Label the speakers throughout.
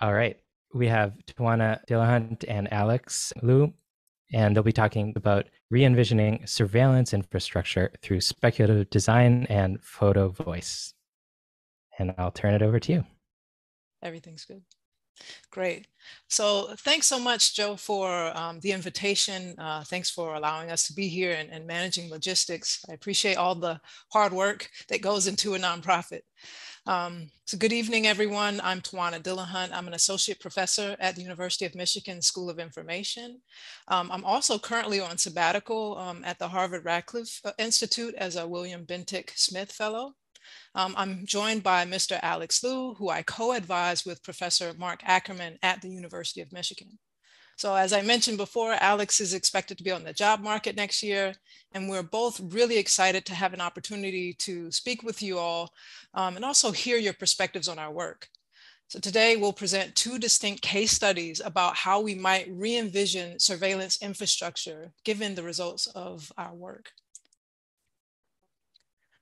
Speaker 1: All right. We have Tawanna Dillahunt and Alex Lu, and they'll be talking about re envisioning surveillance infrastructure through speculative design and photo voice. And I'll turn it over to you.
Speaker 2: Everything's good. Great. So thanks so much, Joe, for um, the invitation. Uh, thanks for allowing us to be here and, and, managing logistics. I appreciate all the hard work that goes into a nonprofit. Um, so good evening, everyone. I'm Tawanna Dillahunt. I'm an associate professor at the University of Michigan School of Information. Um, I'm also currently on sabbatical um, at the Harvard Radcliffe uh, Institute as a William Bentinck Smith Fellow. Um, I'm joined by Mr. Alex Lu, who I co-advise with Professor Mark Ackerman at the University of Michigan. So as I mentioned before, Alex is expected to be on the job market next year, and we're both really excited to have an opportunity to speak with you all um, and also hear your perspectives on our work. So today we'll present two distinct case studies about how we might re-envision surveillance infrastructure given the results of our work.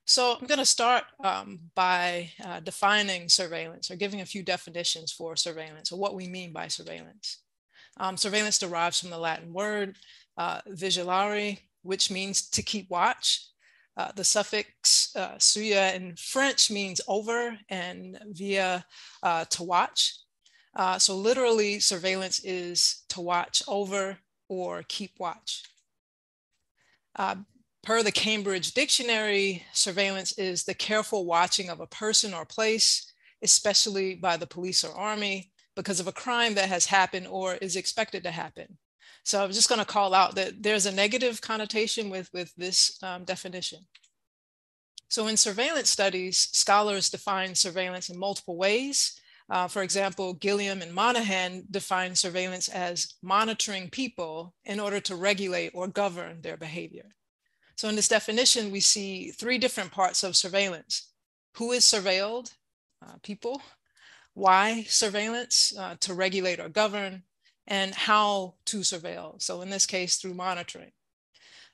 Speaker 2: So I'm going to start um, by uh, defining surveillance or giving a few definitions for surveillance or what we mean by surveillance. Um, surveillance derives from the Latin word uh, vigilare, which means to keep watch. Uh, the suffix uh, suya in French means over and via uh, to watch. Uh, so literally surveillance is to watch over or keep watch. Per the Cambridge Dictionary, surveillance is the careful watching of a person or place, especially by the police or army, because of a crime that has happened or is expected to happen. So I'm just going to call out that there's a negative connotation with, with this um, definition. So in surveillance studies, scholars define surveillance in multiple ways. Uh, for example, Gilliom and Monahan define surveillance as monitoring people in order to regulate or govern their behavior. So in this definition, we see three different parts of surveillance. Who is surveilled? Uh, people. Why surveillance? Uh, to regulate or govern. And how to surveil. So in this case, through monitoring.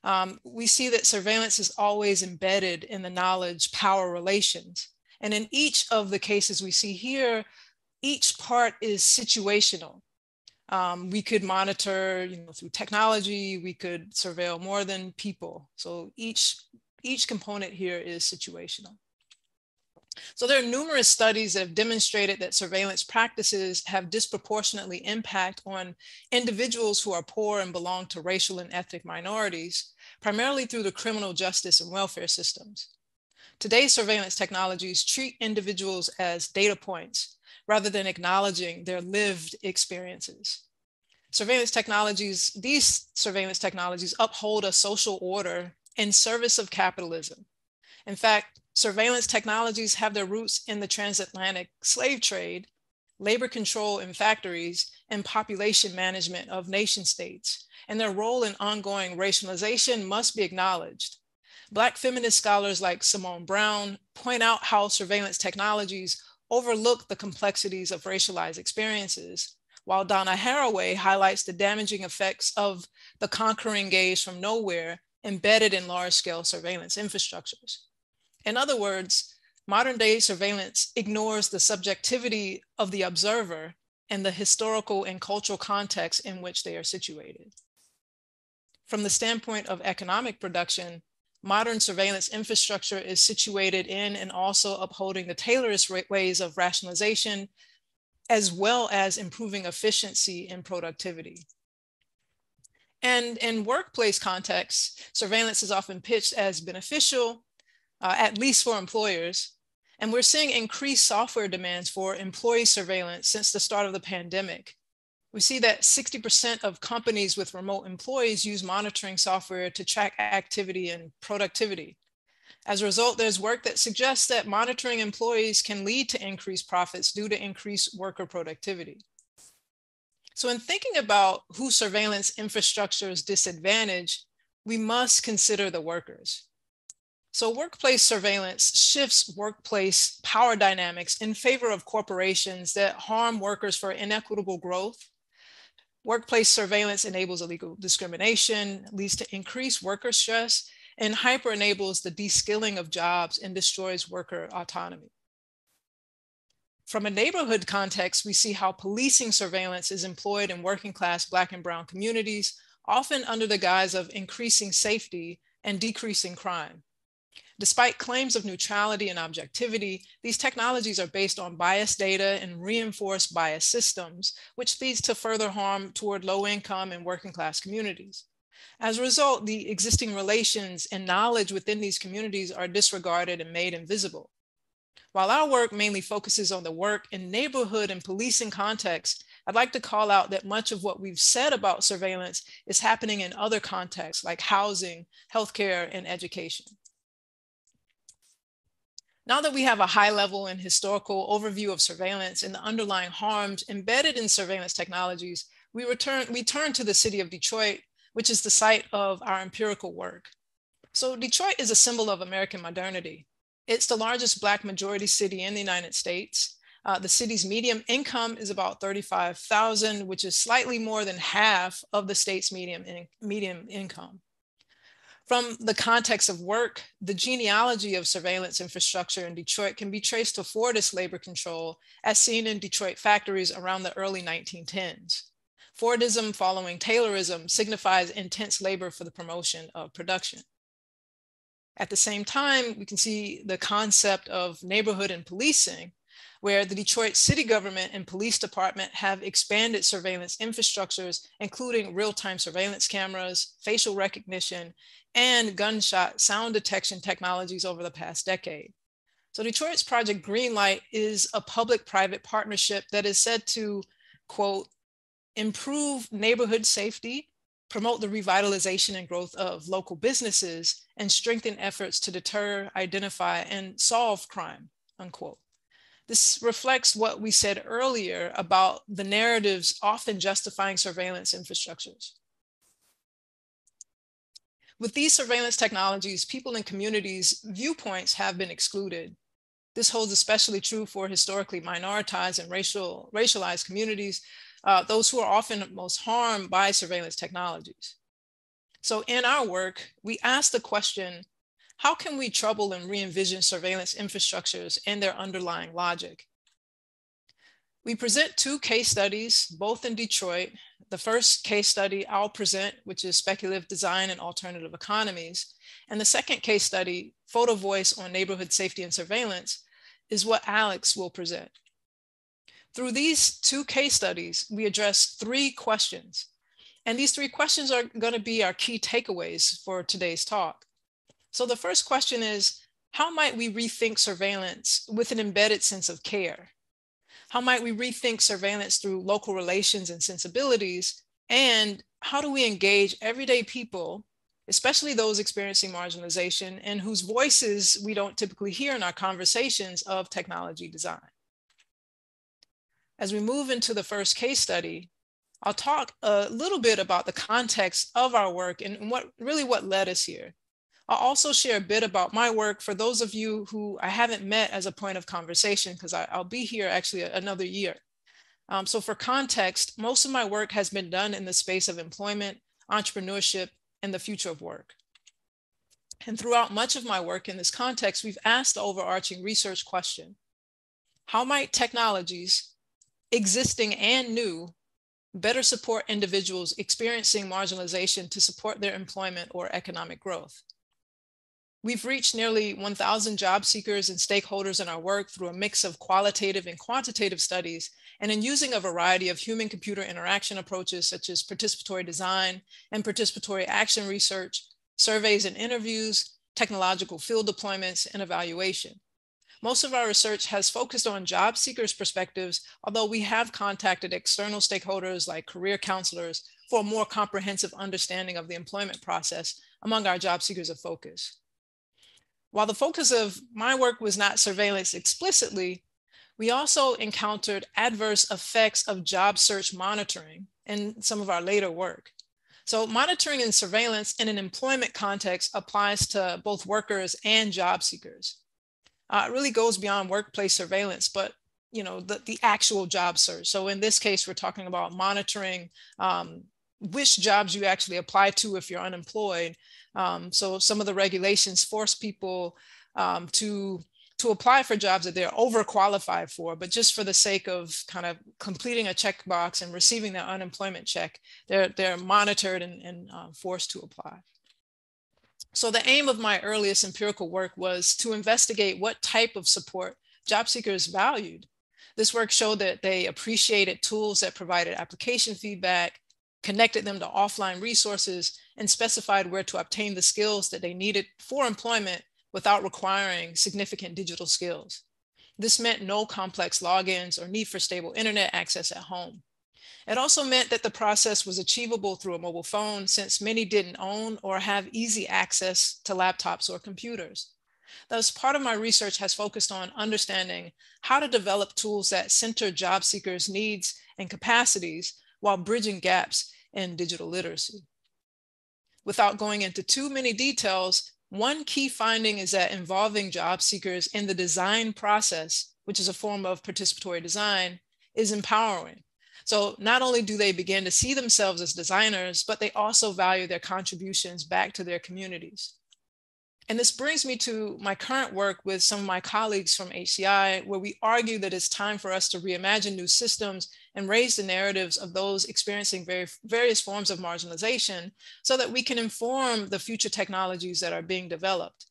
Speaker 2: Um, we see that surveillance is always embedded in the knowledge power relations. And in each of the cases we see here, each part is situational. Um, we could monitor, you know, through technology, we could surveil more than people. So each, each component here is situational. So there are numerous studies that have demonstrated that surveillance practices have disproportionately impact on individuals who are poor and belong to racial and ethnic minorities, primarily through the criminal justice and welfare systems. Today's surveillance technologies treat individuals as data points rather than acknowledging their lived experiences. Surveillance technologies, these surveillance technologies uphold a social order in service of capitalism. In fact, surveillance technologies have their roots in the transatlantic slave trade, labor control in factories, and population management of nation states. And their role in ongoing racialization must be acknowledged. Black feminist scholars like Simone Browne point out how surveillance technologies overlook the complexities of racialized experiences, while Donna Haraway highlights the damaging effects of the conquering gaze from nowhere embedded in large-scale surveillance infrastructures. In other words, modern day surveillance ignores the subjectivity of the observer and the historical and cultural context in which they are situated. From the standpoint of economic production, modern surveillance infrastructure is situated in and also upholding the Taylorist ways of rationalization, as well as improving efficiency and productivity. And in workplace contexts, surveillance is often pitched as beneficial, uh, at least for employers. And we're seeing increased software demands for employee surveillance since the start of the pandemic, we see that 60% of companies with remote employees use monitoring software to track activity and productivity. As a result, there's work that suggests that monitoring employees can lead to increased profits due to increased worker productivity. So in thinking about who surveillance infrastructure is disadvantaged, we must consider the workers. So workplace surveillance shifts workplace power dynamics in favor of corporations that harm workers for inequitable growth Workplace surveillance enables illegal discrimination, leads to increased worker stress, and hyper enables the de-skilling of jobs and destroys worker autonomy. from a neighborhood context, we see how policing surveillance is employed in working class Black and Brown communities, often under the guise of increasing safety and decreasing crime. Despite claims of neutrality and objectivity, these technologies are based on biased data and reinforced bias systems, which leads to further harm toward low income and working class communities. As a result, the existing relations and knowledge within these communities are disregarded and made invisible. While our work mainly focuses on the work in neighborhood and policing context, I'd like to call out that much of what we've said about surveillance is happening in other contexts like housing, healthcare, and education. Now that we have a high level and historical overview of surveillance and the underlying harms embedded in surveillance technologies, we, return, we turn to the city of Detroit, which is the site of our empirical work. So Detroit is a symbol of American modernity. It's the largest Black majority city in the United States. Uh, the city's median income is about 35,000, which is slightly more than half of the state's median, in, median income. From the context of work, the genealogy of surveillance infrastructure in Detroit can be traced to Fordist labor control as seen in Detroit factories around the early 1910s. Fordism following Taylorism signifies intense labor for the promotion of production. At the same time, we can see the concept of neighborhood and policing, where the Detroit city government and police department have expanded surveillance infrastructures, including real-time surveillance cameras, facial recognition, and gunshot sound detection technologies over the past decade. So Detroit's Project Greenlight is a public-private partnership that is said to, quote, improve neighborhood safety promote the revitalization and growth of local businesses, and strengthen efforts to deter, identify, and solve crime, unquote. This reflects what we said earlier about the narratives often justifying surveillance infrastructures. With these surveillance technologies, people and communities' viewpoints have been excluded. This holds especially true for historically minoritized and racial, racialized communities uh, those who are often most harmed by surveillance technologies. So in our work, we ask the question, how can we trouble and re-envision surveillance infrastructures and their underlying logic? We present two case studies, both in Detroit. The first case study I'll present, which is speculative design and alternative economies. And the second case study, photo voice on neighborhood safety and surveillance, is what Alex will present. Through these two case studies, we address three questions. And these three questions are going to be our key takeaways for today's talk. So the first question is, how might we rethink surveillance with an embedded sense of care? How might we rethink surveillance through local relations and sensibilities? And how do we engage everyday people, especially those experiencing marginalization and whose voices we don't typically hear in our conversations of technology design? As we move into the first case study, I'll talk a little bit about the context of our work and what really what led us here. I'll also share a bit about my work for those of you who I haven't met as a point of conversation because I'll be here actually another year. Um, so for context, most of my work has been done in the space of employment, entrepreneurship, and the future of work. And throughout much of my work in this context, we've asked the overarching research question, how might technologies existing and new, better support individuals experiencing marginalization to support their employment or economic growth. We've reached nearly 1,000 job seekers and stakeholders in our work through a mix of qualitative and quantitative studies, and in using a variety of human computer interaction approaches such as participatory design and participatory action research, surveys and interviews, technological field deployments, and evaluation. Most of our research has focused on job seekers' perspectives, although we have contacted external stakeholders like career counselors for a more comprehensive understanding of the employment process among our job seekers of focus. While the focus of my work was not surveillance explicitly, we also encountered adverse effects of job search monitoring in some of our later work. So monitoring and surveillance in an employment context applies to both workers and job seekers uh, really goes beyond workplace surveillance, but you know the, the actual job search. So in this case, we're talking about monitoring um, which jobs you actually apply to if you're unemployed. Um, so some of the regulations force people um, to to apply for jobs that they're overqualified for, but just for the sake of kind of completing a checkbox and receiving their unemployment check, they're, they're monitored and, and uh, forced to apply. So the aim of my earliest empirical work was to investigate what type of support job seekers valued. This work showed that they appreciated tools that provided application feedback, connected them to offline resources, and specified where to obtain the skills that they needed for employment without requiring significant digital skills. This meant no complex logins or need for stable internet access at home. It also meant that the process was achievable through a mobile phone since many didn't own or have easy access to laptops or computers. Thus, part of my research has focused on understanding how to develop tools that center job seekers' needs and capacities while bridging gaps in digital literacy. Without going into too many details, one key finding is that involving job seekers in the design process, which is a form of participatory design, is empowering. So not only do they begin to see themselves as designers, but they also value their contributions back to their communities. And this brings me to my current work with some of my colleagues from HCI, where we argue that it's time for us to reimagine new systems and raise the narratives of those experiencing very, various forms of marginalization so that we can inform the future technologies that are being developed.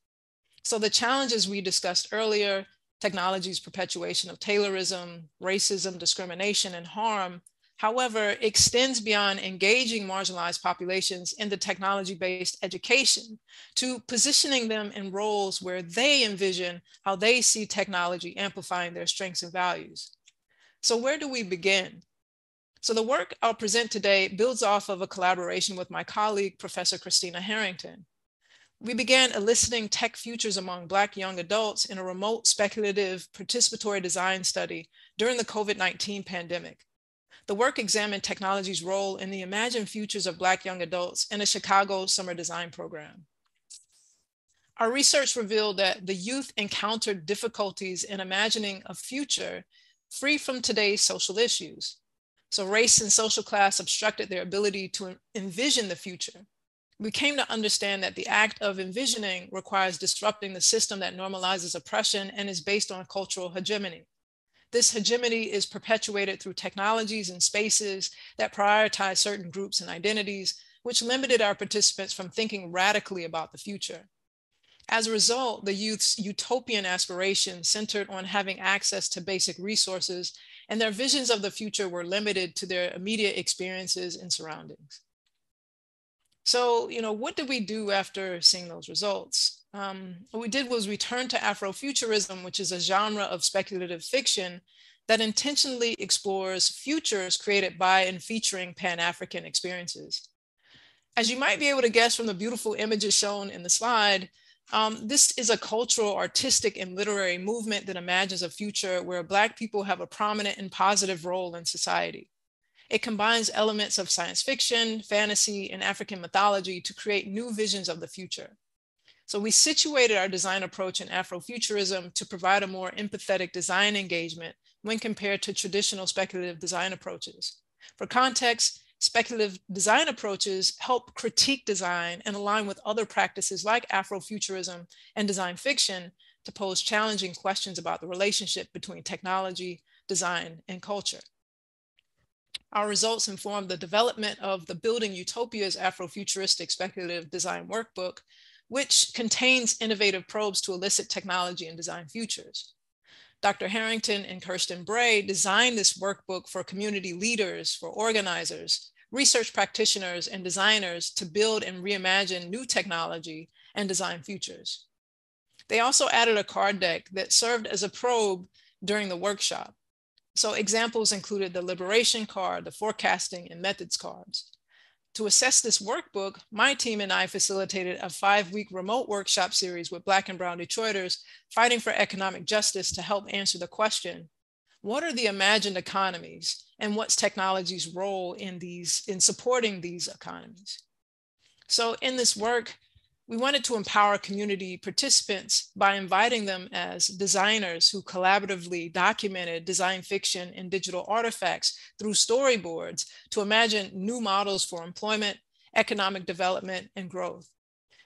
Speaker 2: So the challenges we discussed earlier, technology's perpetuation of Taylorism, racism, discrimination, and harm however, extends beyond engaging marginalized populations in the technology-based education to positioning them in roles where they envision how they see technology amplifying their strengths and values. So where do we begin? So the work I'll present today builds off of a collaboration with my colleague, Professor Christina Harrington. We began eliciting tech futures among Black young adults in a remote speculative participatory design study during the COVID-19 pandemic. The work examined technology's role in the imagined futures of Black young adults in a Chicago summer design program. Our research revealed that the youth encountered difficulties in imagining a future free from today's social issues. So race and social class obstructed their ability to envision the future. We came to understand that the act of envisioning requires disrupting the system that normalizes oppression and is based on cultural hegemony. This hegemony is perpetuated through technologies and spaces that prioritize certain groups and identities, which limited our participants from thinking radically about the future. As a result, the youth's utopian aspirations centered on having access to basic resources, and their visions of the future were limited to their immediate experiences and surroundings. So, you know, what did we do after seeing those results? Um, what we did was return to Afrofuturism, which is a genre of speculative fiction that intentionally explores futures created by and featuring Pan-African experiences. As you might be able to guess from the beautiful images shown in the slide, um, this is a cultural, artistic, and literary movement that imagines a future where Black people have a prominent and positive role in society. It combines elements of science fiction, fantasy, and African mythology to create new visions of the future. So we situated our design approach in Afrofuturism to provide a more empathetic design engagement when compared to traditional speculative design approaches. For context, speculative design approaches help critique design and align with other practices like Afrofuturism and design fiction to pose challenging questions about the relationship between technology, design, and culture. Our results informed the development of the Building Utopias Afrofuturistic Speculative Design Workbook, which contains innovative probes to elicit technology and design futures. Dr. Harrington and Kirsten Bray designed this workbook for community leaders, for organizers, research practitioners, and designers to build and reimagine new technology and design futures. They also added a card deck that served as a probe during the workshop. So examples included the liberation card, the forecasting and methods cards. To assess this workbook, my team and I facilitated a five-week remote workshop series with Black and Brown Detroiters fighting for economic justice to help answer the question, what are the imagined economies and what's technology's role in these in supporting these economies? So in this work, we wanted to empower community participants by inviting them as designers who collaboratively documented design fiction and digital artifacts through storyboards to imagine new models for employment, economic development, and growth.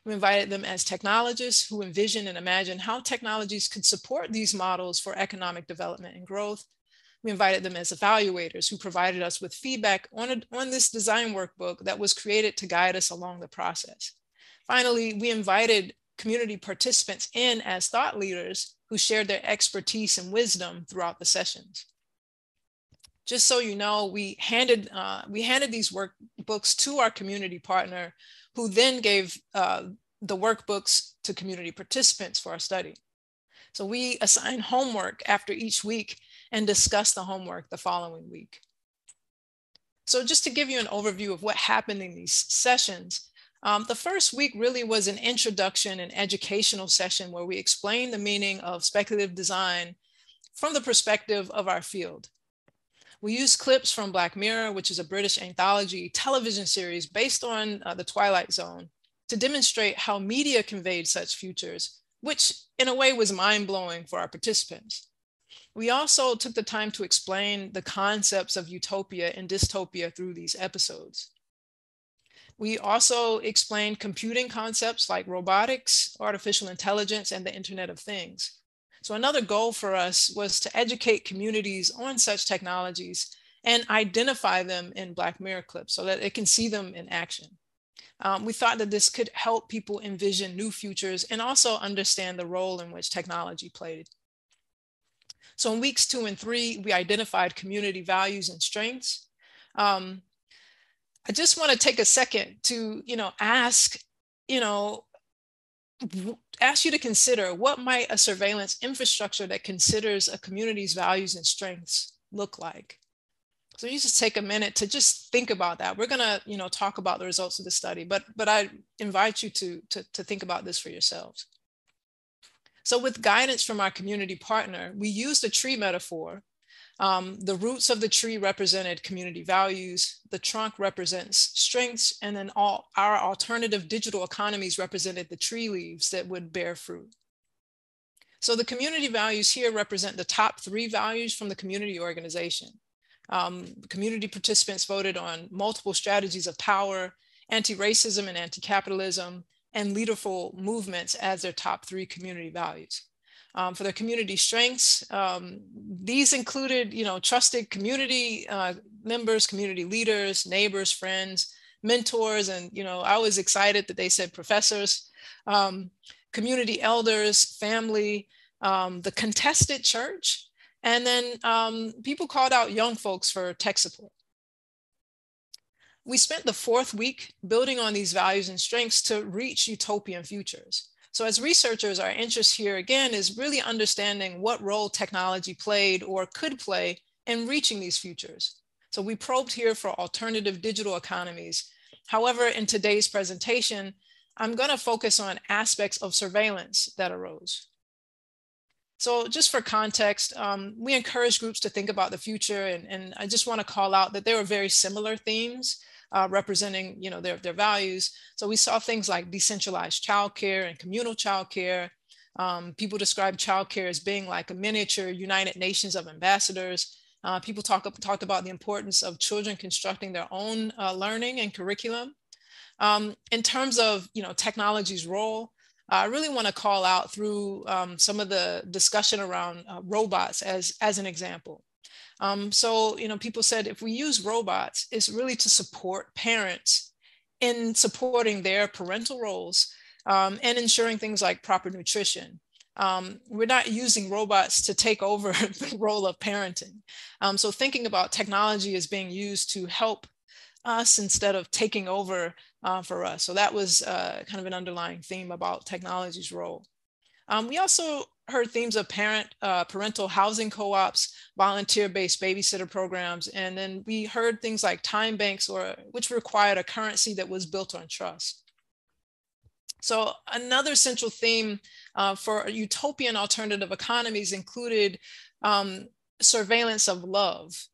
Speaker 2: We invited them as technologists who envision and imagine how technologies could support these models for economic development and growth. We invited them as evaluators who provided us with feedback on, a, on this design workbook that was created to guide us along the process. Finally, we invited community participants in as thought leaders who shared their expertise and wisdom throughout the sessions. Just so you know, we handed, uh, we handed these workbooks to our community partner who then gave uh, the workbooks to community participants for our study. So we assign homework after each week and discuss the homework the following week. So just to give you an overview of what happened in these sessions, um, the first week really was an introduction and educational session where we explained the meaning of speculative design from the perspective of our field. We used clips from Black Mirror, which is a British anthology television series based on uh, the Twilight Zone, to demonstrate how media conveyed such futures, which in a way was mind blowing for our participants. We also took the time to explain the concepts of utopia and dystopia through these episodes. We also explained computing concepts like robotics, artificial intelligence, and the Internet of Things. So another goal for us was to educate communities on such technologies and identify them in Black Mirror clips so that they can see them in action. Um, we thought that this could help people envision new futures and also understand the role in which technology played. So in weeks two and three, we identified community values and strengths. Um, I just want to take a second to, you know, ask, you know, ask you to consider what might a surveillance infrastructure that considers a community's values and strengths look like. So you just take a minute to just think about that. We're gonna, you know, talk about the results of the study, but but I invite you to, to, to think about this for yourselves. So with guidance from our community partner, we used a tree metaphor um, the roots of the tree represented community values, the trunk represents strengths, and then all our alternative digital economies represented the tree leaves that would bear fruit. So the community values here represent the top three values from the community organization. Um, community participants voted on multiple strategies of power, anti-racism and anti-capitalism, and leaderful movements as their top three community values um, for their community strengths. Um, these included, you know, trusted community uh, members, community leaders, neighbors, friends, mentors, and, you know, I was excited that they said professors, um, community elders, family, um, the contested church, and then um, people called out young folks for tech support. We spent the fourth week building on these values and strengths to reach utopian futures. So as researchers, our interest here again is really understanding what role technology played or could play in reaching these futures. So we probed here for alternative digital economies. However, in today's presentation, I'm gonna focus on aspects of surveillance that arose. So just for context, um, we encourage groups to think about the future and, and I just wanna call out that there are very similar themes uh, representing you know, their, their values. So we saw things like decentralized childcare and communal childcare. Um, people describe childcare as being like a miniature United Nations of ambassadors. Uh, people talk, talked about the importance of children constructing their own uh, learning and curriculum. Um, in terms of you know, technology's role, I really want to call out through um, some of the discussion around uh, robots as, as an example. Um, so, you know, people said if we use robots, it's really to support parents in supporting their parental roles um, and ensuring things like proper nutrition. Um, we're not using robots to take over the role of parenting. Um, so thinking about technology as being used to help us instead of taking over uh, for us. So that was uh, kind of an underlying theme about technology's role. Um, we also heard themes of parent uh, parental housing co-ops, volunteer-based babysitter programs, and then we heard things like time banks, or which required a currency that was built on trust. So another central theme uh, for utopian alternative economies included um, surveillance of love.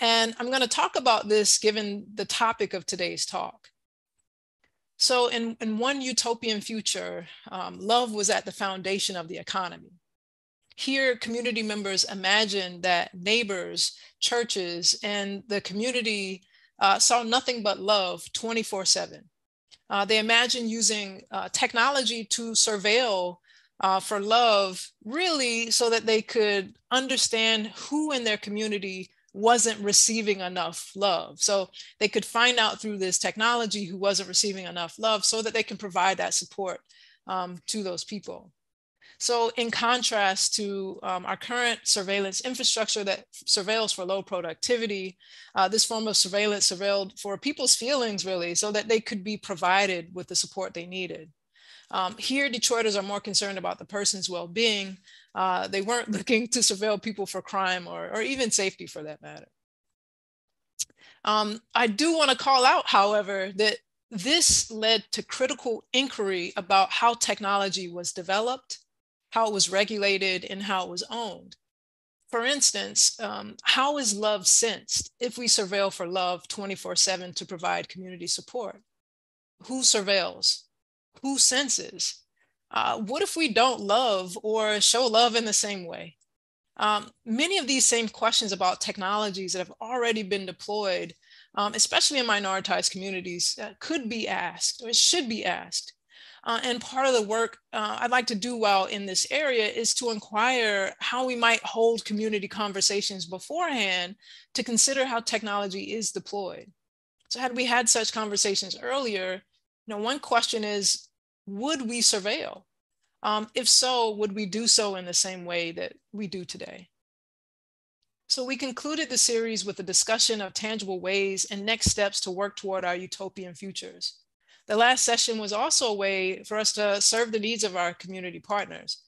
Speaker 2: And I'm going to talk about this given the topic of today's talk. So in, in one utopian future, um, love was at the foundation of the economy. Here, community members imagined that neighbors, churches, and the community uh, saw nothing but love 24 seven. Uh, they imagine using uh, technology to surveil uh, for love, really so that they could understand who in their community wasn't receiving enough love. So they could find out through this technology who wasn't receiving enough love so that they can provide that support um, to those people. So in contrast to um, our current surveillance infrastructure that surveils for low productivity, uh, this form of surveillance surveilled for people's feelings really, so that they could be provided with the support they needed. Um, here, Detroiters are more concerned about the person's well-being. Uh, they weren't looking to surveil people for crime or, or even safety for that matter. Um, I do want to call out, however, that this led to critical inquiry about how technology was developed how it was regulated, and how it was owned. For instance, um, how is love sensed if we surveil for love 24 7 to provide community support? Who surveils? Who senses? Uh, what if we don't love or show love in the same way? Um, many of these same questions about technologies that have already been deployed, um, especially in minoritized communities, uh, could be asked or should be asked. Uh, and part of the work uh, I'd like to do while in this area is to inquire how we might hold community conversations beforehand to consider how technology is deployed. So had we had such conversations earlier, you know, one question is, would we surveil? Um, if so, would we do so in the same way that we do today? So we concluded the series with a discussion of tangible ways and next steps to work toward our utopian futures the last session was also a way for us to serve the needs of our community partners.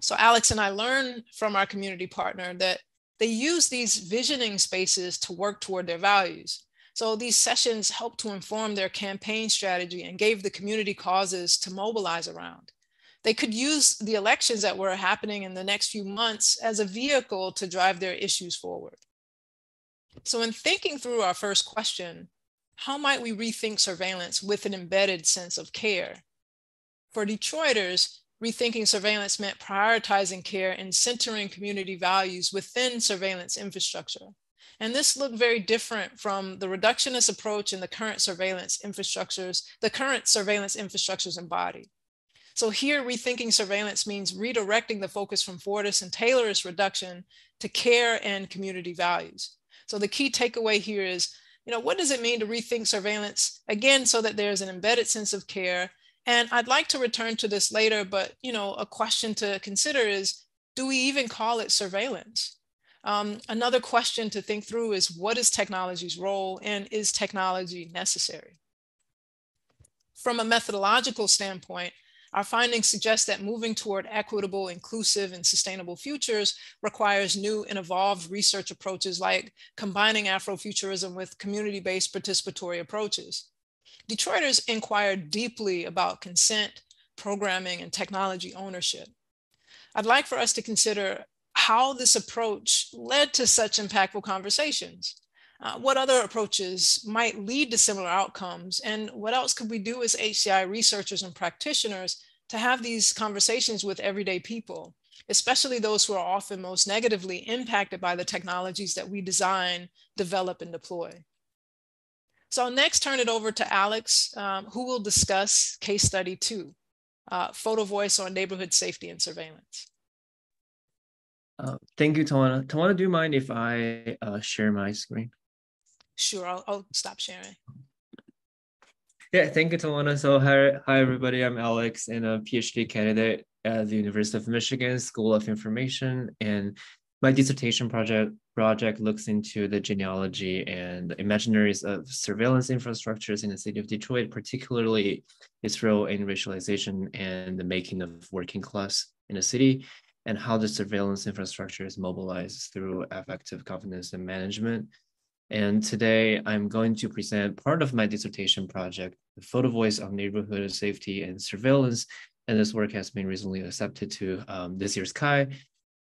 Speaker 2: So Alex and I learned from our community partner that they use these visioning spaces to work toward their values. So these sessions helped to inform their campaign strategy and gave the community causes to mobilize around. They could use the elections that were happening in the next few months as a vehicle to drive their issues forward. So in thinking through our first question, how might we rethink surveillance with an embedded sense of care? For Detroiters, rethinking surveillance meant prioritizing care and centering community values within surveillance infrastructure. And this looked very different from the reductionist approach in the current surveillance infrastructures, the current surveillance infrastructures embodied. So here, rethinking surveillance means redirecting the focus from Fordist and Taylorist reduction to care and community values. So the key takeaway here is you know, what does it mean to rethink surveillance? Again, so that there's an embedded sense of care. And I'd like to return to this later, but, you know, a question to consider is, do we even call it surveillance? Um, another question to think through is what is technology's role and is technology necessary? From a methodological standpoint, our findings suggest that moving toward equitable, inclusive, and sustainable futures requires new and evolved research approaches like combining Afrofuturism with community-based participatory approaches. Detroiters inquired deeply about consent, programming, and technology ownership. I'd like for us to consider how this approach led to such impactful conversations. Uh, what other approaches might lead to similar outcomes? And what else could we do as HCI researchers and practitioners to have these conversations with everyday people, especially those who are often most negatively impacted by the technologies that we design, develop, and deploy? So I'll next turn it over to Alex, um, who will discuss case study two, uh, photo voice on neighborhood safety and surveillance.
Speaker 3: Uh, thank you, Tawanna. Tawanna, do you mind if I uh, share my screen?
Speaker 2: Sure, I'll, I'll stop sharing.
Speaker 3: Yeah, thank you, Tawanna. So hi, hi everybody. I'm Alex and a PhD candidate at the University of Michigan School of Information. And my dissertation project project looks into the genealogy and imaginaries of surveillance infrastructures in the city of Detroit, particularly its role in racialization and the making of working class in the city, and how the surveillance infrastructure is mobilized through effective governance and management and today I'm going to present part of my dissertation project, the photo voice of neighborhood safety and surveillance. And this work has been recently accepted to um, this year's CHI.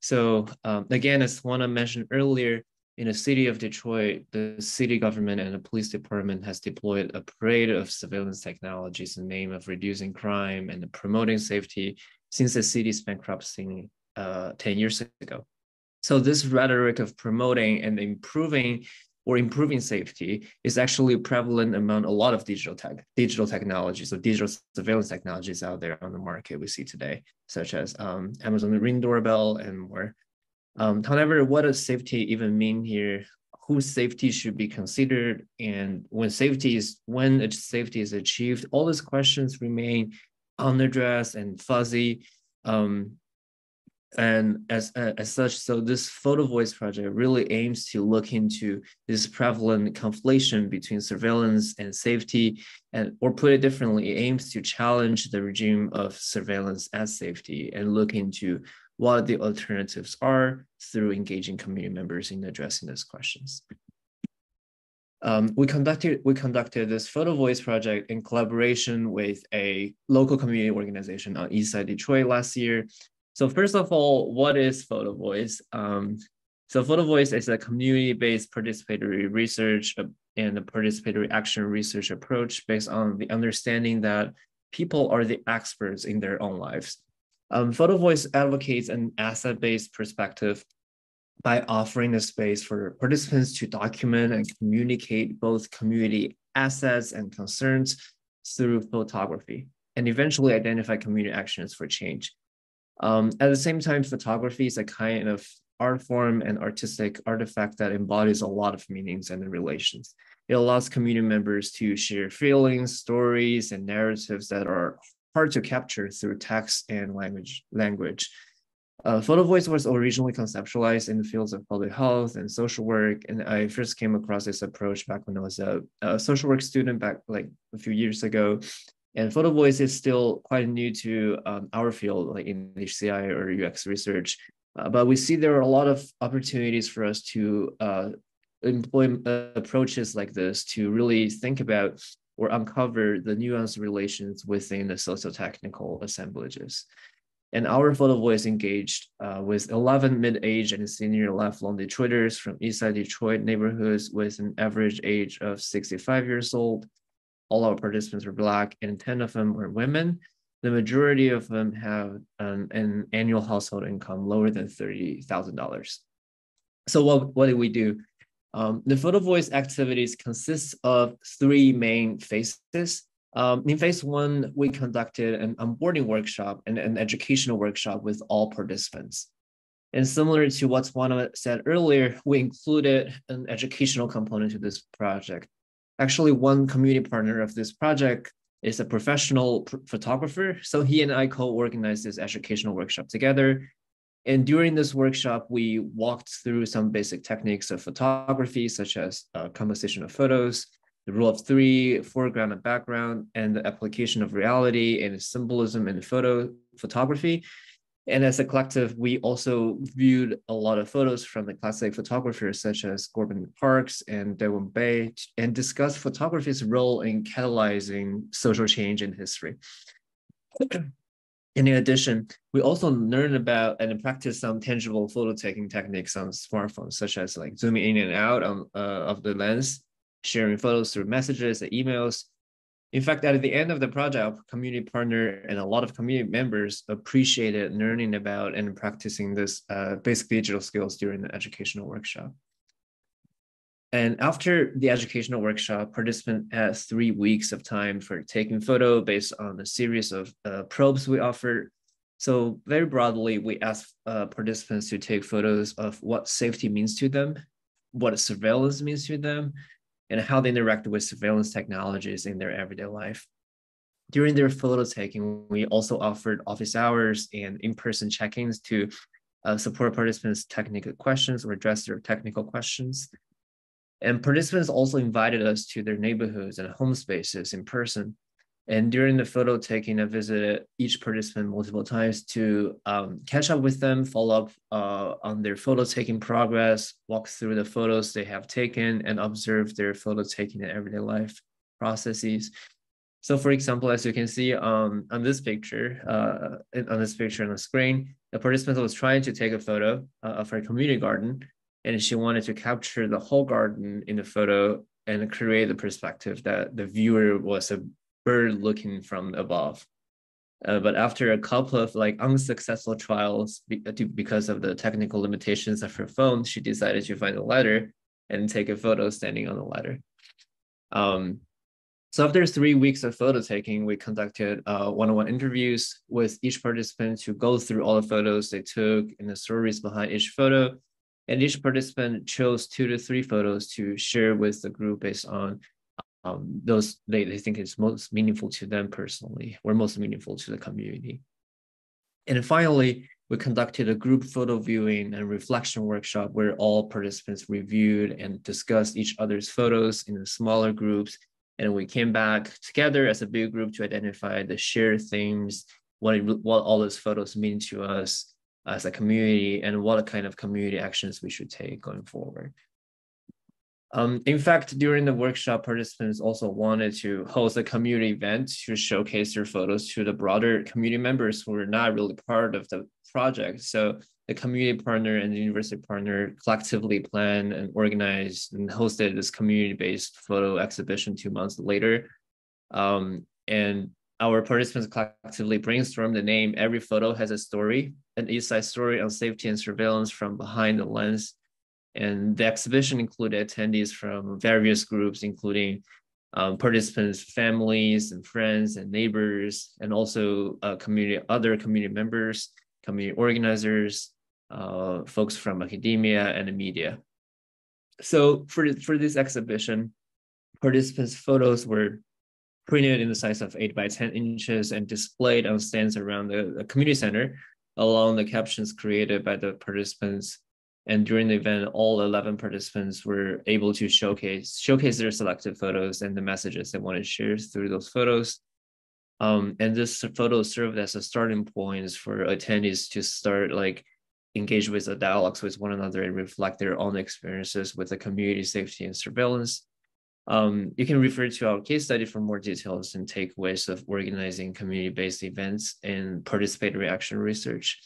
Speaker 3: So um, again, as Tawanna mentioned earlier, in the city of Detroit, the city government and the police department has deployed a parade of surveillance technologies in the name of reducing crime and promoting safety since the city's bankruptcy uh, 10 years ago. So this rhetoric of promoting and improving or improving safety is actually prevalent among a lot of digital tech, digital technologies, so digital surveillance technologies out there on the market we see today, such as um, Amazon Ring doorbell and more. Um, however, what does safety even mean here? Whose safety should be considered, and when safety is when safety is achieved, all these questions remain unaddressed and fuzzy. Um, and as as such so this photo voice project really aims to look into this prevalent conflation between surveillance and safety and or put it differently it aims to challenge the regime of surveillance as safety and look into what the alternatives are through engaging community members in addressing those questions. Um, we conducted we conducted this photo voice project in collaboration with a local community organization on East Side Detroit last year so first of all, what is Photo Voice? Um, so Photo Voice is a community-based participatory research and a participatory action research approach based on the understanding that people are the experts in their own lives. Um, Photo Voice advocates an asset-based perspective by offering a space for participants to document and communicate both community assets and concerns through photography and eventually identify community actions for change. Um, at the same time, photography is a kind of art form and artistic artifact that embodies a lot of meanings and relations. It allows community members to share feelings, stories, and narratives that are hard to capture through text and language. language. Uh, photo voice was originally conceptualized in the fields of public health and social work, and I first came across this approach back when I was a, a social work student back like a few years ago. And photo voice is still quite new to um, our field, like in HCI or UX research. Uh, but we see there are a lot of opportunities for us to uh, employ uh, approaches like this to really think about or uncover the nuanced relations within the socio-technical assemblages. And our photo voice engaged uh, with 11 mid-age and senior lifelong Detroiters from Eastside Detroit neighborhoods with an average age of 65 years old all our participants were Black and 10 of them were women. The majority of them have um, an annual household income lower than $30,000. So what, what did we do? Um, the photo voice activities consists of three main phases. Um, in phase one, we conducted an onboarding workshop and an educational workshop with all participants. And similar to what Tawanna said earlier, we included an educational component to this project. Actually, one community partner of this project is a professional photographer. So he and I co-organized this educational workshop together. And during this workshop, we walked through some basic techniques of photography, such as uh, composition of photos, the rule of three, foreground and background, and the application of reality and symbolism in photo photography. And as a collective, we also viewed a lot of photos from the classic photographers such as Gordon Parks and Dawoud Bey and discussed photography's role in catalyzing social change in history. in addition, we also learned about and practiced some tangible photo taking techniques on smartphones, such as like zooming in and out on, uh, of the lens, sharing photos through messages and emails, in fact, at the end of the project, community partner and a lot of community members appreciated learning about and practicing this uh, basic digital skills during the educational workshop. And after the educational workshop, participant has three weeks of time for taking photo based on a series of uh, probes we offered. So very broadly, we asked uh, participants to take photos of what safety means to them, what surveillance means to them, and how they interact with surveillance technologies in their everyday life. During their photo taking, we also offered office hours and in-person check-ins to uh, support participants' technical questions or address their technical questions. And participants also invited us to their neighborhoods and home spaces in person and during the photo taking, I visited each participant multiple times to um, catch up with them, follow up uh, on their photo taking progress, walk through the photos they have taken, and observe their photo taking and everyday life processes. So, for example, as you can see um, on this picture, uh, on this picture on the screen, the participant was trying to take a photo uh, of her community garden, and she wanted to capture the whole garden in the photo and create the perspective that the viewer was a bird looking from above. Uh, but after a couple of like unsuccessful trials be- uh, because of the technical limitations of her phone, she decided to find a ladder and take a photo standing on the ladder. Um, so after three weeks of photo taking, we conducted uh, one-on-one interviews with each participant to go through all the photos they took and the stories behind each photo. And each participant chose two to three photos to share with the group based on um, those they, they think is most meaningful to them personally or most meaningful to the community. And finally, we conducted a group photo viewing and reflection workshop where all participants reviewed and discussed each other's photos in smaller groups and we came back together as a big group to identify the shared themes, what, it, what all those photos mean to us as a community, and what kind of community actions we should take going forward. Um, in fact, during the workshop, participants also wanted to host a community event to showcase their photos to the broader community members who were not really part of the project. So the community partner and the university partner collectively planned and organized and hosted this community-based photo exhibition two months later. Um, and our participants collectively brainstormed the name Every Photo Has a Story, an East Side story on safety and surveillance from behind the lens. And the exhibition included attendees from various groups, including um, participants' families and friends and neighbors, and also uh, community, other community members, community organizers, uh, folks from academia and the media. So for, for this exhibition, participants' photos were printed in the size of 8 by 10 inches and displayed on stands around the, the community center along the captions created by the participants. And during the event, all 11 participants were able to showcase showcase their selected photos and the messages they wanted to share through those photos. Um, and this photo served as a starting point for attendees to start like engage with the dialogues with one another and reflect their own experiences with the community safety and surveillance. Um, you can refer to our case study for more details and takeaways of organizing community-based events and participatory action research.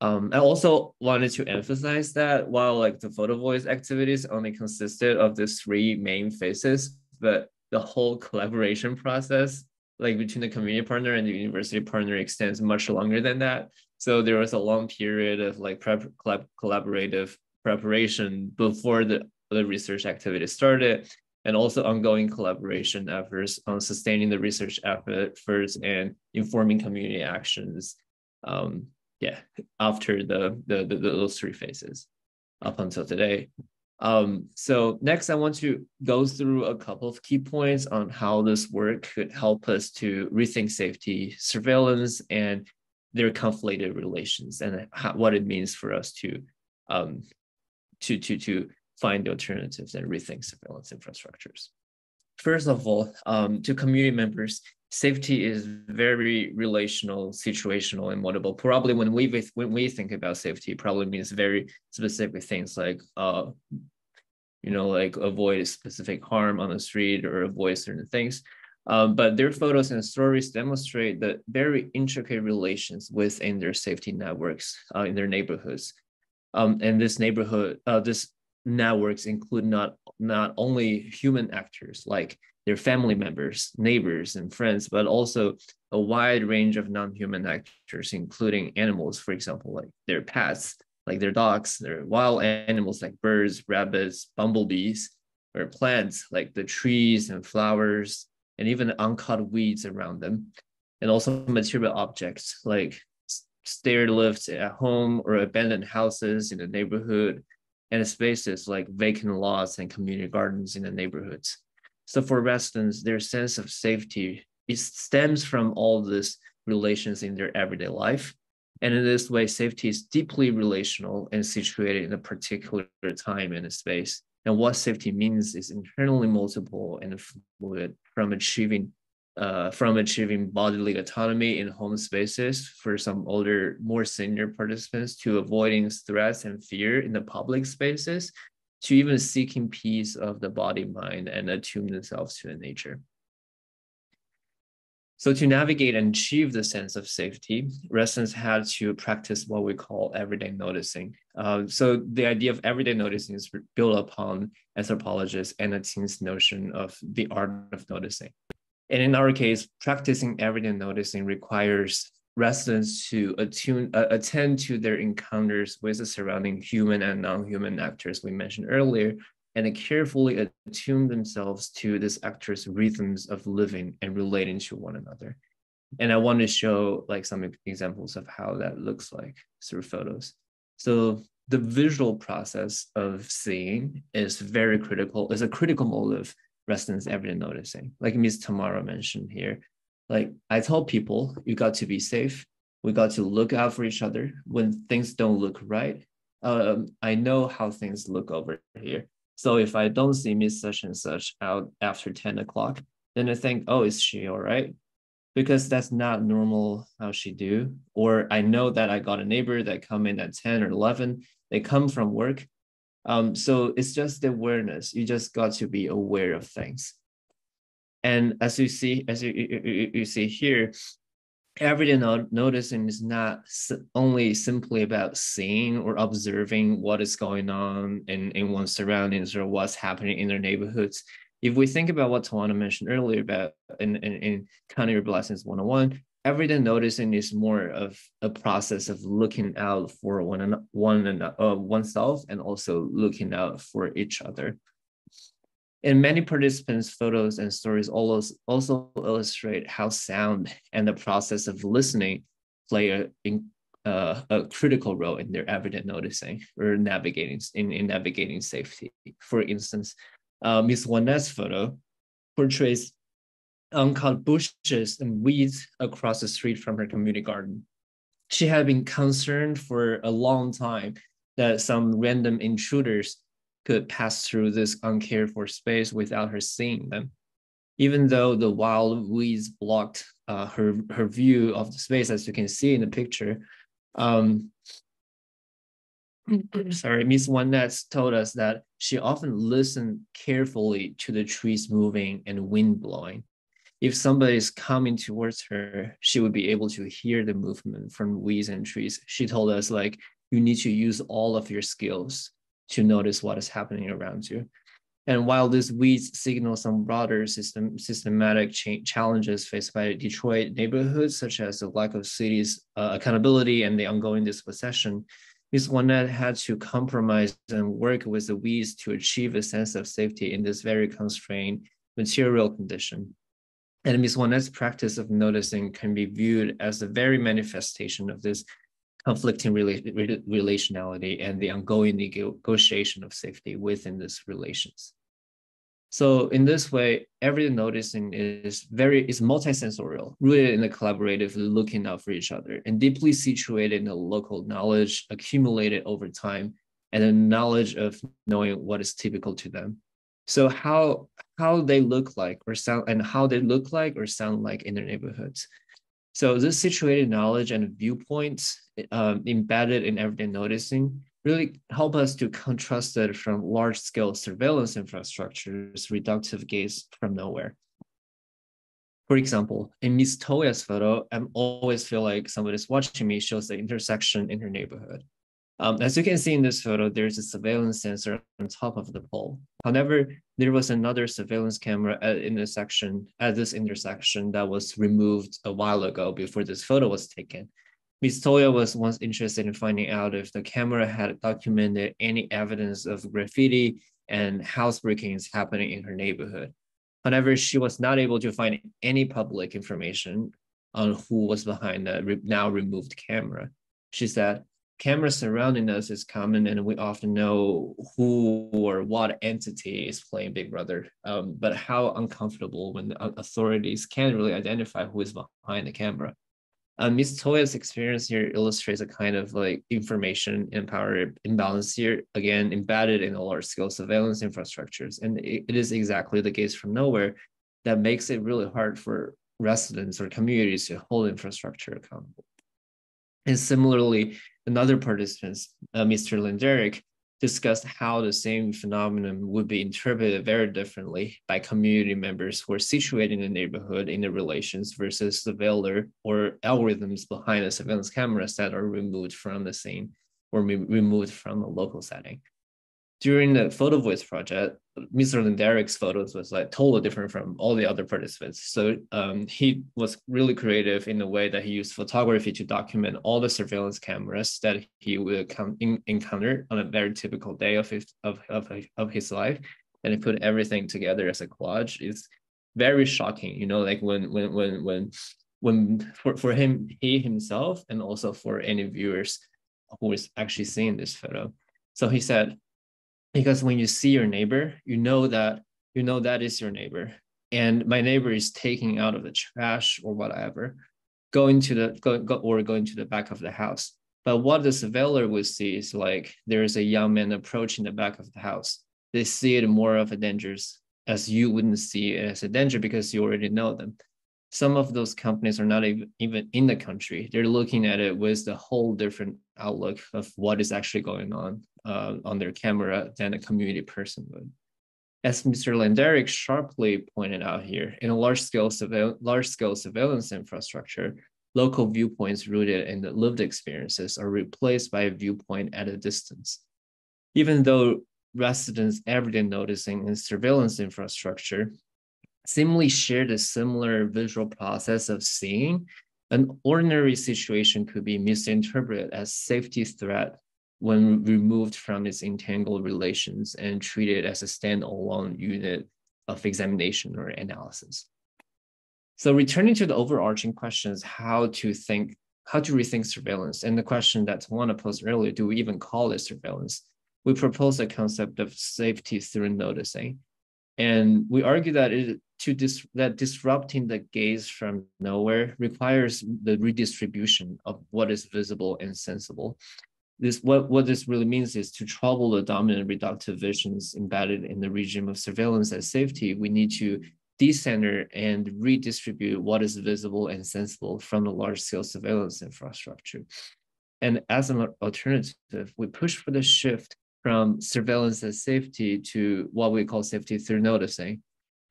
Speaker 3: Um, I also wanted to emphasize that while like the photo voice activities only consisted of the three main phases, but the whole collaboration process, like between the community partner and the university partner extends much longer than that. So there was a long period of like prep, collab, collaborative preparation before the, the research activity started and also ongoing collaboration efforts on sustaining the research efforts and informing community actions. Um, yeah, after the, the, the, those three phases up until today. Um, so next, I want to go through a couple of key points on how this work could help us to rethink safety, surveillance, and their conflated relations, and how, what it means for us to um, to to to find the alternatives and rethink surveillance infrastructures. First of all, um, to community members, safety is very relational, situational, and mutable. Probably when we when we think about safety, probably means very specific things like uh, you know, like avoid specific harm on the street or avoid certain things. Um, but their photos and stories demonstrate the very intricate relations within their safety networks uh, in their neighborhoods. Um, and this neighborhood, uh, this networks include not not only human actors like their family members, neighbors, and friends, but also a wide range of non-human actors, including animals, for example, like their pets, like their dogs, their wild animals like birds, rabbits, bumblebees, or plants like the trees and flowers, and even uncut weeds around them, and also material objects like stair lifts at home or abandoned houses in the neighborhood, and spaces like vacant lots and community gardens in the neighborhoods. So for residents, their sense of safety it stems from all these relations in their everyday life. And in this way, safety is deeply relational and situated in a particular time and space. And what safety means is internally multiple and fluid from achieving uh, from achieving bodily autonomy in home spaces for some older, more senior participants to avoiding threats and fear in the public spaces to even seeking peace of the body, mind, and attune themselves to the nature. So to navigate and achieve the sense of safety, residents had to practice what we call everyday noticing. Uh, so the idea of everyday noticing is built upon anthropologist Anna Tsing's notion of the art of noticing. And in our case, practicing everyday noticing requires residents to attune, uh, attend to their encounters with the surrounding human and non-human actors we mentioned earlier, and carefully attune themselves to this actor's rhythms of living and relating to one another. And I want to show like some examples of how that looks like through photos. So the visual process of seeing is very critical, is a critical mode of residents everyday noticing. Like Ms. Tamara mentioned here, like I tell people, you got to be safe. We got to look out for each other when things don't look right. Um, I know how things look over here. So if I don't see Miss such and such out after 10 o'clock, then I think, oh, is she all right? Because that's not normal how she do. Or I know that I got a neighbor that come in at 10 or 11, they come from work. Um, so it's just the awareness. You just got to be aware of things. And as you see, as you, you, you see here, everyday noticing is not only simply about seeing or observing what is going on in, in one's surroundings or what's happening in their neighborhoods. If we think about what Tawanna mentioned earlier about in, in, in Counting Your Blessings 101, everyday noticing is more of a process of looking out for one, one uh, oneself and also looking out for each other. And many participants' photos and stories also, illustrate how sound and the process of listening play a, in, uh, a critical role in their evident noticing or navigating in, in navigating safety. For instance, uh, Ms. Wanet's photo portrays uncut bushes and weeds across the street from her community garden. She had been concerned for a long time that some random intruders could pass through this uncared for space without her seeing them. Even though the wild weeds blocked uh, her, her view of the space, as you can see in the picture, um, sorry, Miss Wanet told us that she often listened carefully to the trees moving and wind blowing. If somebody is coming towards her, she would be able to hear the movement from weeds and trees. She told us like, you need to use all of your skills to notice what is happening around you. And while these weeds signal some broader system, systematic challenges faced by Detroit neighborhoods, such as the lack of city's uh, accountability and the ongoing dispossession, Ms. Wanet had to compromise and work with the weeds to achieve a sense of safety in this very constrained material condition. And Ms. Wanet's practice of noticing can be viewed as the very manifestation of this conflicting rela relationality and the ongoing negotiation of safety within these relations. So in this way, every noticing is very is multisensorial, rooted in the collaborative looking out for each other, and deeply situated in the local knowledge accumulated over time, and the knowledge of knowing what is typical to them. So how how they look like or sound and how they look like or sound like in their neighborhoods. So this situated knowledge and viewpoints um, embedded in everyday noticing really help us to contrast it from large-scale surveillance infrastructures, reductive gaze from nowhere. For example, in Miss Toya's photo, I always feel like somebody's watching me shows the intersection in her neighborhood. Um, as you can see in this photo, there's a surveillance sensor on top of the pole. However, there was another surveillance camera at intersection at this intersection that was removed a while ago before this photo was taken. Ms. Toya was once interested in finding out if the camera had documented any evidence of graffiti and housebreakings happening in her neighborhood. However, she was not able to find any public information on who was behind the now removed camera. She said, cameras surrounding us is common and we often know who or what entity is playing big brother um, but how uncomfortable when the authorities can't really identify who is behind the camera um, Ms. Toya's experience here illustrates a kind of like information and power imbalance here, again, embedded in a large scale surveillance infrastructures. And it, it is exactly the case from nowhere that makes it really hard for residents or communities to hold infrastructure accountable. And similarly, another participant, uh, Mr. Linderick, discussed how the same phenomenon would be interpreted very differently by community members who are situated in the neighborhood in the relations versus the surveiller or algorithms behind the surveillance cameras that are removed from the scene or removed from the local setting. During the photo voice project, Mr. Lenderic's photos was like totally different from all the other participants. So um, he was really creative in the way that he used photography to document all the surveillance cameras that he would come in, encounter on a very typical day of his of, of, of his life, and he put everything together as a collage. It's very shocking, you know, like when when when when when for, for him he himself and also for any viewers who is actually seeing this photo. So he said because when you see your neighbor, you know that you know that is your neighbor. And my neighbor is taking out of the trash or whatever, going to the go, go, or going to the back of the house. But what the surveiller would see is like there is a young man approaching the back of the house. They see it more of a danger as you wouldn't see it as a danger because you already know them. Some of those companies are not even, in the country. They're looking at it with the whole different outlook of what is actually going on uh, on their camera than a community person would. As Mr. Lenderic sharply pointed out here, in a large-scale surveil large-scale surveillance infrastructure, local viewpoints rooted in the lived experiences are replaced by a viewpoint at a distance. Even though residents' everyday noticing in surveillance infrastructure seemingly share the similar visual process of seeing, an ordinary situation could be misinterpreted as safety threat when removed from its entangled relations and treated as a standalone unit of examination or analysis. So returning to the overarching questions, how to think, how to rethink surveillance, and the question that Tawanna posed earlier, do we even call it surveillance? We propose a concept of safety through noticing. And we argue that it to dis- that disrupting the gaze from nowhere requires the redistribution of what is visible and sensible this what, what this really means is to trouble the dominant reductive visions embedded in the regime of surveillance and safety, we need to decenter and redistribute what is visible and sensible from the large-scale surveillance infrastructure. And as an alternative, we push for the shift from surveillance and safety to what we call safety through noticing.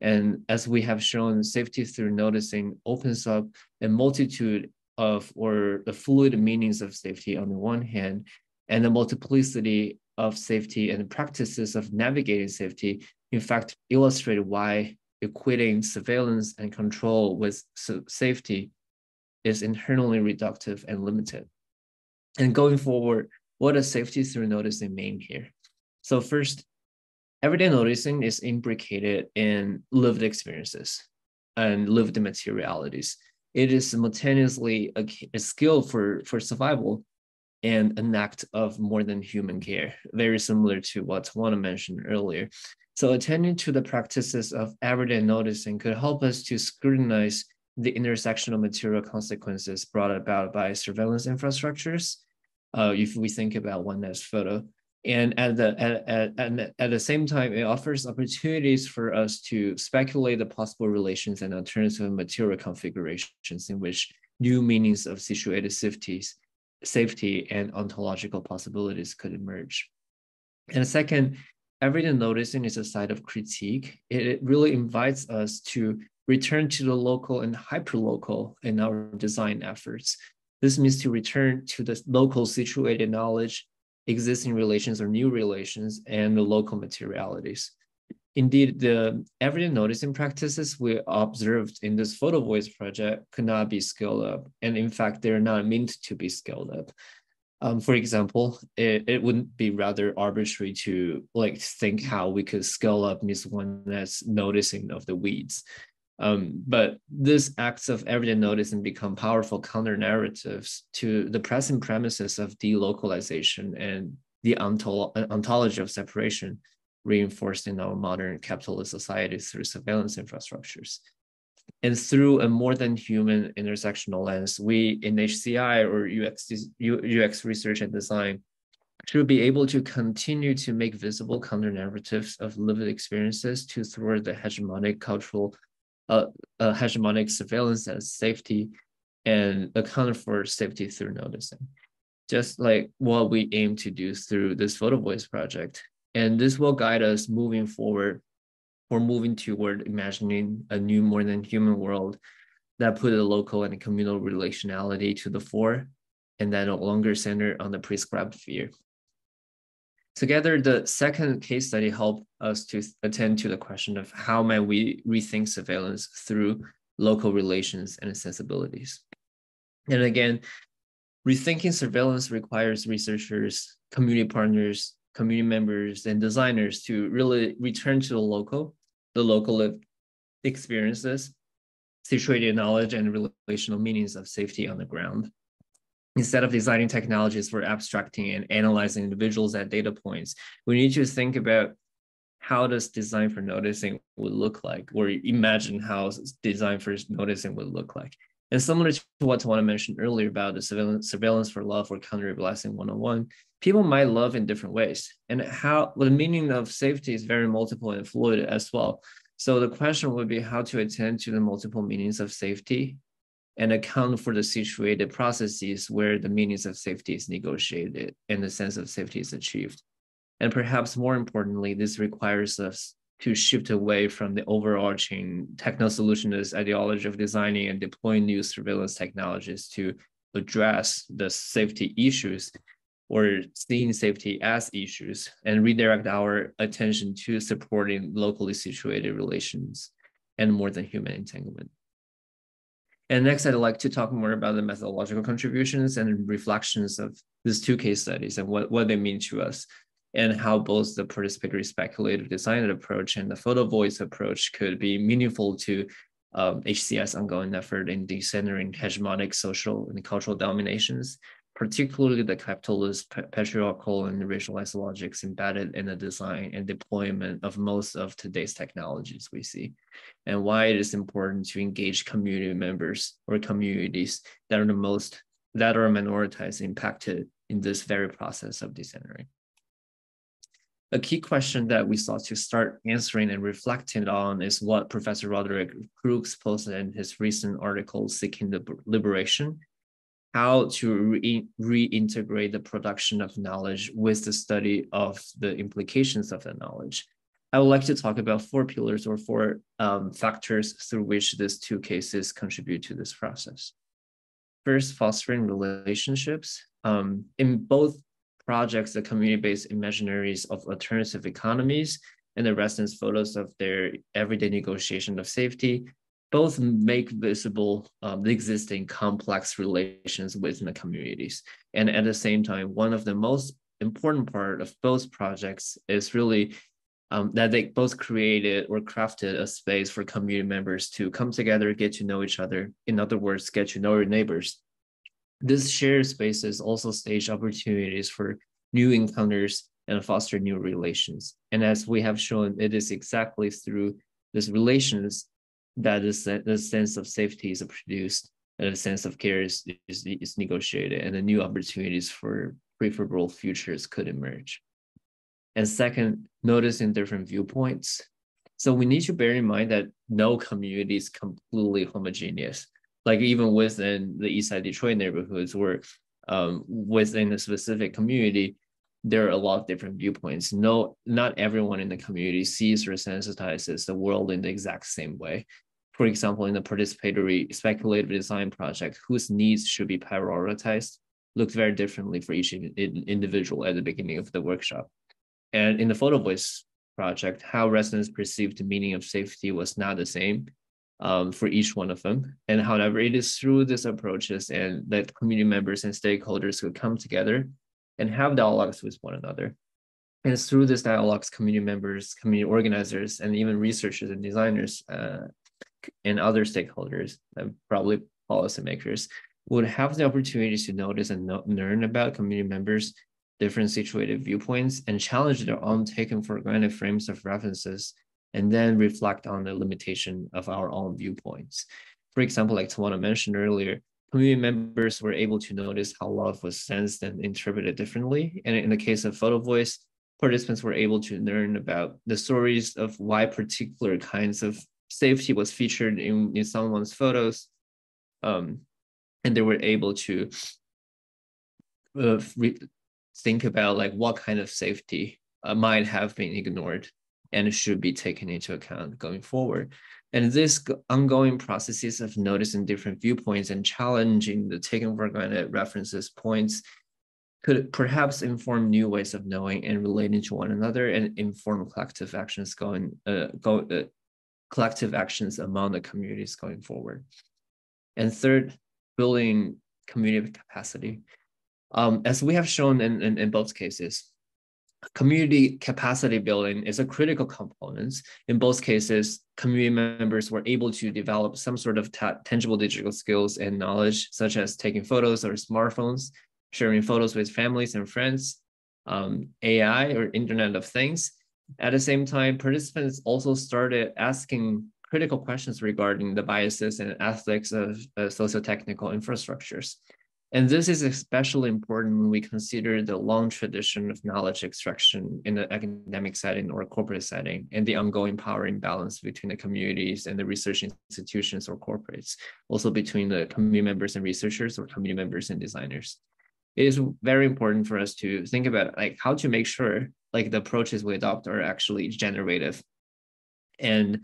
Speaker 3: And as we have shown, safety through noticing opens up a multitude of or the fluid meanings of safety on the one hand, and the multiplicity of safety and practices of navigating safety, in fact, illustrate why equating surveillance and control with safety is internally reductive and limited. And going forward, what does safety through noticing mean here? So first, everyday noticing is imbricated in lived experiences and lived materialities it is simultaneously a, a skill for, for survival and an act of more than human care, very similar to what Tawanna mentioned earlier. So attending to the practices of everyday noticing could help us to scrutinize the intersectional material consequences brought about by surveillance infrastructures. Uh, if we think about one as photo, and at the at, at, at, the same time it offers opportunities for us to speculate the possible relations and alternative material configurations in which new meanings of situated safeties safety and ontological possibilities could emerge. And second everyday noticing is a side of critique. It, it really invites us to return to the local and hyperlocal in our design efforts. This means to return to the local situated knowledge existing relations or new relations, and the local materialities. Indeed, the everyday noticing practices we observed in this photo voice project could not be scaled up. And in fact, they're not meant to be scaled up. Um, for example, it, it wouldn't be rather arbitrary to like think how we could scale up Miss One as noticing of the weeds. Um, but these acts of everyday noticing become powerful counter narratives to the present premises of delocalization and the ontology of separation reinforced in our modern capitalist society through surveillance infrastructures. And through a more than human intersectional lens, we in HCI or UX, UX research and design should be able to continue to make visible counter narratives of lived experiences to thwart the hegemonic cultural uh, uh, hegemonic surveillance as safety and account for safety through noticing, just like what we aim to do through this photo voice project. And this will guide us moving forward or moving toward imagining a new more than human world that put a local and communal relationality to the fore and that no longer center on the prescribed fear. Together, the second case study helped us to attend to the question of how might we rethink surveillance through local relations and sensibilities. And again, rethinking surveillance requires researchers, community partners, community members, and designers to really return to the local, the local experiences, situated knowledge, and relational meanings of safety on the ground instead of designing technologies for abstracting and analyzing individuals at data points, we need to think about how does design for noticing would look like, or imagine how design for noticing would look like. And similar to what Tawanna mentioned earlier about the surveillance, surveillance for love or counter blasting 101, people might love in different ways. And how the meaning of safety is very multiple and fluid as well. So the question would be how to attend to the multiple meanings of safety and account for the situated processes where the meanings of safety is negotiated and the sense of safety is achieved. And perhaps more importantly, this requires us to shift away from the overarching techno-solutionist ideology of designing and deploying new surveillance technologies to address the safety issues or seeing safety as issues and redirect our attention to supporting locally situated relations and more than human entanglement. And next, I'd like to talk more about the methodological contributions and reflections of these two case studies and what, what they mean to us, and how both the participatory speculative design approach and the photo voice approach could be meaningful to um, HCI's ongoing effort in decentering hegemonic social and cultural dominations particularly the capitalist, patriarchal, and racialized logics embedded in the design and deployment of most of today's technologies we see, and why it is important to engage community members or communities that are the most that are minoritized impacted in this very process of decentering. A key question that we sought to start answering and reflecting on is what Professor Roderick Crooks posted in his recent article, Seeking the Liberation, how to re reintegrate the production of knowledge with the study of the implications of the knowledge. I would like to talk about four pillars or four um, factors through which these two cases contribute to this process. First, fostering relationships. Um, in both projects, the community-based imaginaries of alternative economies and the residents' photos of their everyday negotiation of safety both make visible um, the existing complex relations within the communities. And at the same time, one of the most important part of both projects is really um, that they both created or crafted a space for community members to come together, get to know each other. In other words, get to know your neighbors. This shared spaces also stage opportunities for new encounters and foster new relations. And as we have shown, it is exactly through these relations that the sense of safety is produced and a sense of care is, is, is negotiated and the new opportunities for preferable futures could emerge. And second, noticing different viewpoints. So we need to bear in mind that no community is completely homogeneous. Like even within the East Side Detroit neighborhoods where um, within a specific community, there are a lot of different viewpoints. No, not everyone in the community sees or sensitizes the world in the exact same way. For example, in the participatory speculative design project, whose needs should be prioritized looked very differently for each individual at the beginning of the workshop. And in the photo voice project, how residents perceived the meaning of safety was not the same um, for each one of them. And however, it is through these approaches and that community members and stakeholders could come together and have dialogues with one another. And it's through these dialogues, community members, community organizers, and even researchers and designers uh, and other stakeholders, and probably policymakers, would have the opportunity to notice and learn about community members' different situated viewpoints and challenge their own taken for granted frames of references, and then reflect on the limitation of our own viewpoints. For example, like Tawanna mentioned earlier, community members were able to notice how love was sensed and interpreted differently. And in the case of photo voice, participants were able to learn about the stories of why particular kinds of safety was featured in, in someone's photos. Um, and they were able to uh, re- think about like what kind of safety uh, might have been ignored and should be taken into account going forward. And this ongoing processes of noticing different viewpoints and challenging the taken for granted references points could perhaps inform new ways of knowing and relating to one another and inform collective actions going uh, go uh, collective actions among the communities going forward. And third, building community capacity. Um, as we have shown in, in, in both cases, community capacity building is a critical component. In both cases, community members were able to develop some sort of tangible digital skills and knowledge, such as taking photos or smartphones, sharing photos with families and friends, um, AI or Internet of Things. At the same time, participants also started asking critical questions regarding the biases and ethics of uh, socio-technical infrastructures. And this is especially important when we consider the long tradition of knowledge extraction in the academic setting or corporate setting and the ongoing power imbalance between the communities and the research institutions or corporates, also between the community members and researchers or community members and designers. It is very important for us to think about like how to make sure like the approaches we adopt are actually generative and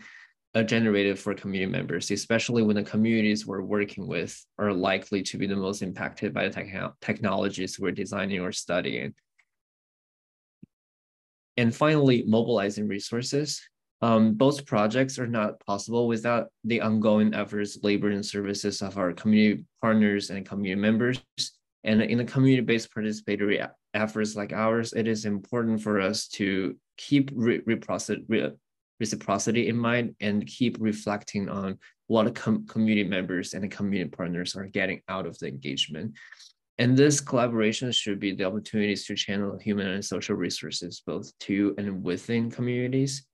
Speaker 3: generated for community members, especially when the communities we're working with are likely to be the most impacted by the te- technologies we're designing or studying. And finally, mobilizing resources. Um, both projects are not possible without the ongoing efforts, labor, and services of our community partners and community members. And in the community-based participatory efforts like ours, it is important for us to keep re- re- reciprocity in mind and keep reflecting on what com- community members and the community partners are getting out of the engagement. And this collaboration should be the opportunities to channel human and social resources both to and within communities.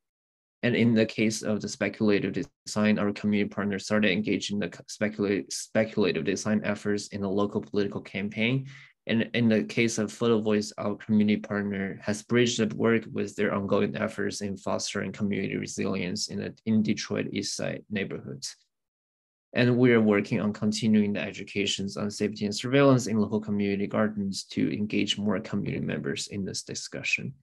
Speaker 3: And in the case of the speculative design, our community partners started engaging the speculative, speculative design efforts in a local political campaign and in the case of Photo Voice, our community partner has bridged the work with their ongoing efforts in fostering community resilience in, the, in Detroit East Side neighborhoods. And we are working on continuing the educations on safety and surveillance in local community gardens to engage more community members in this discussion.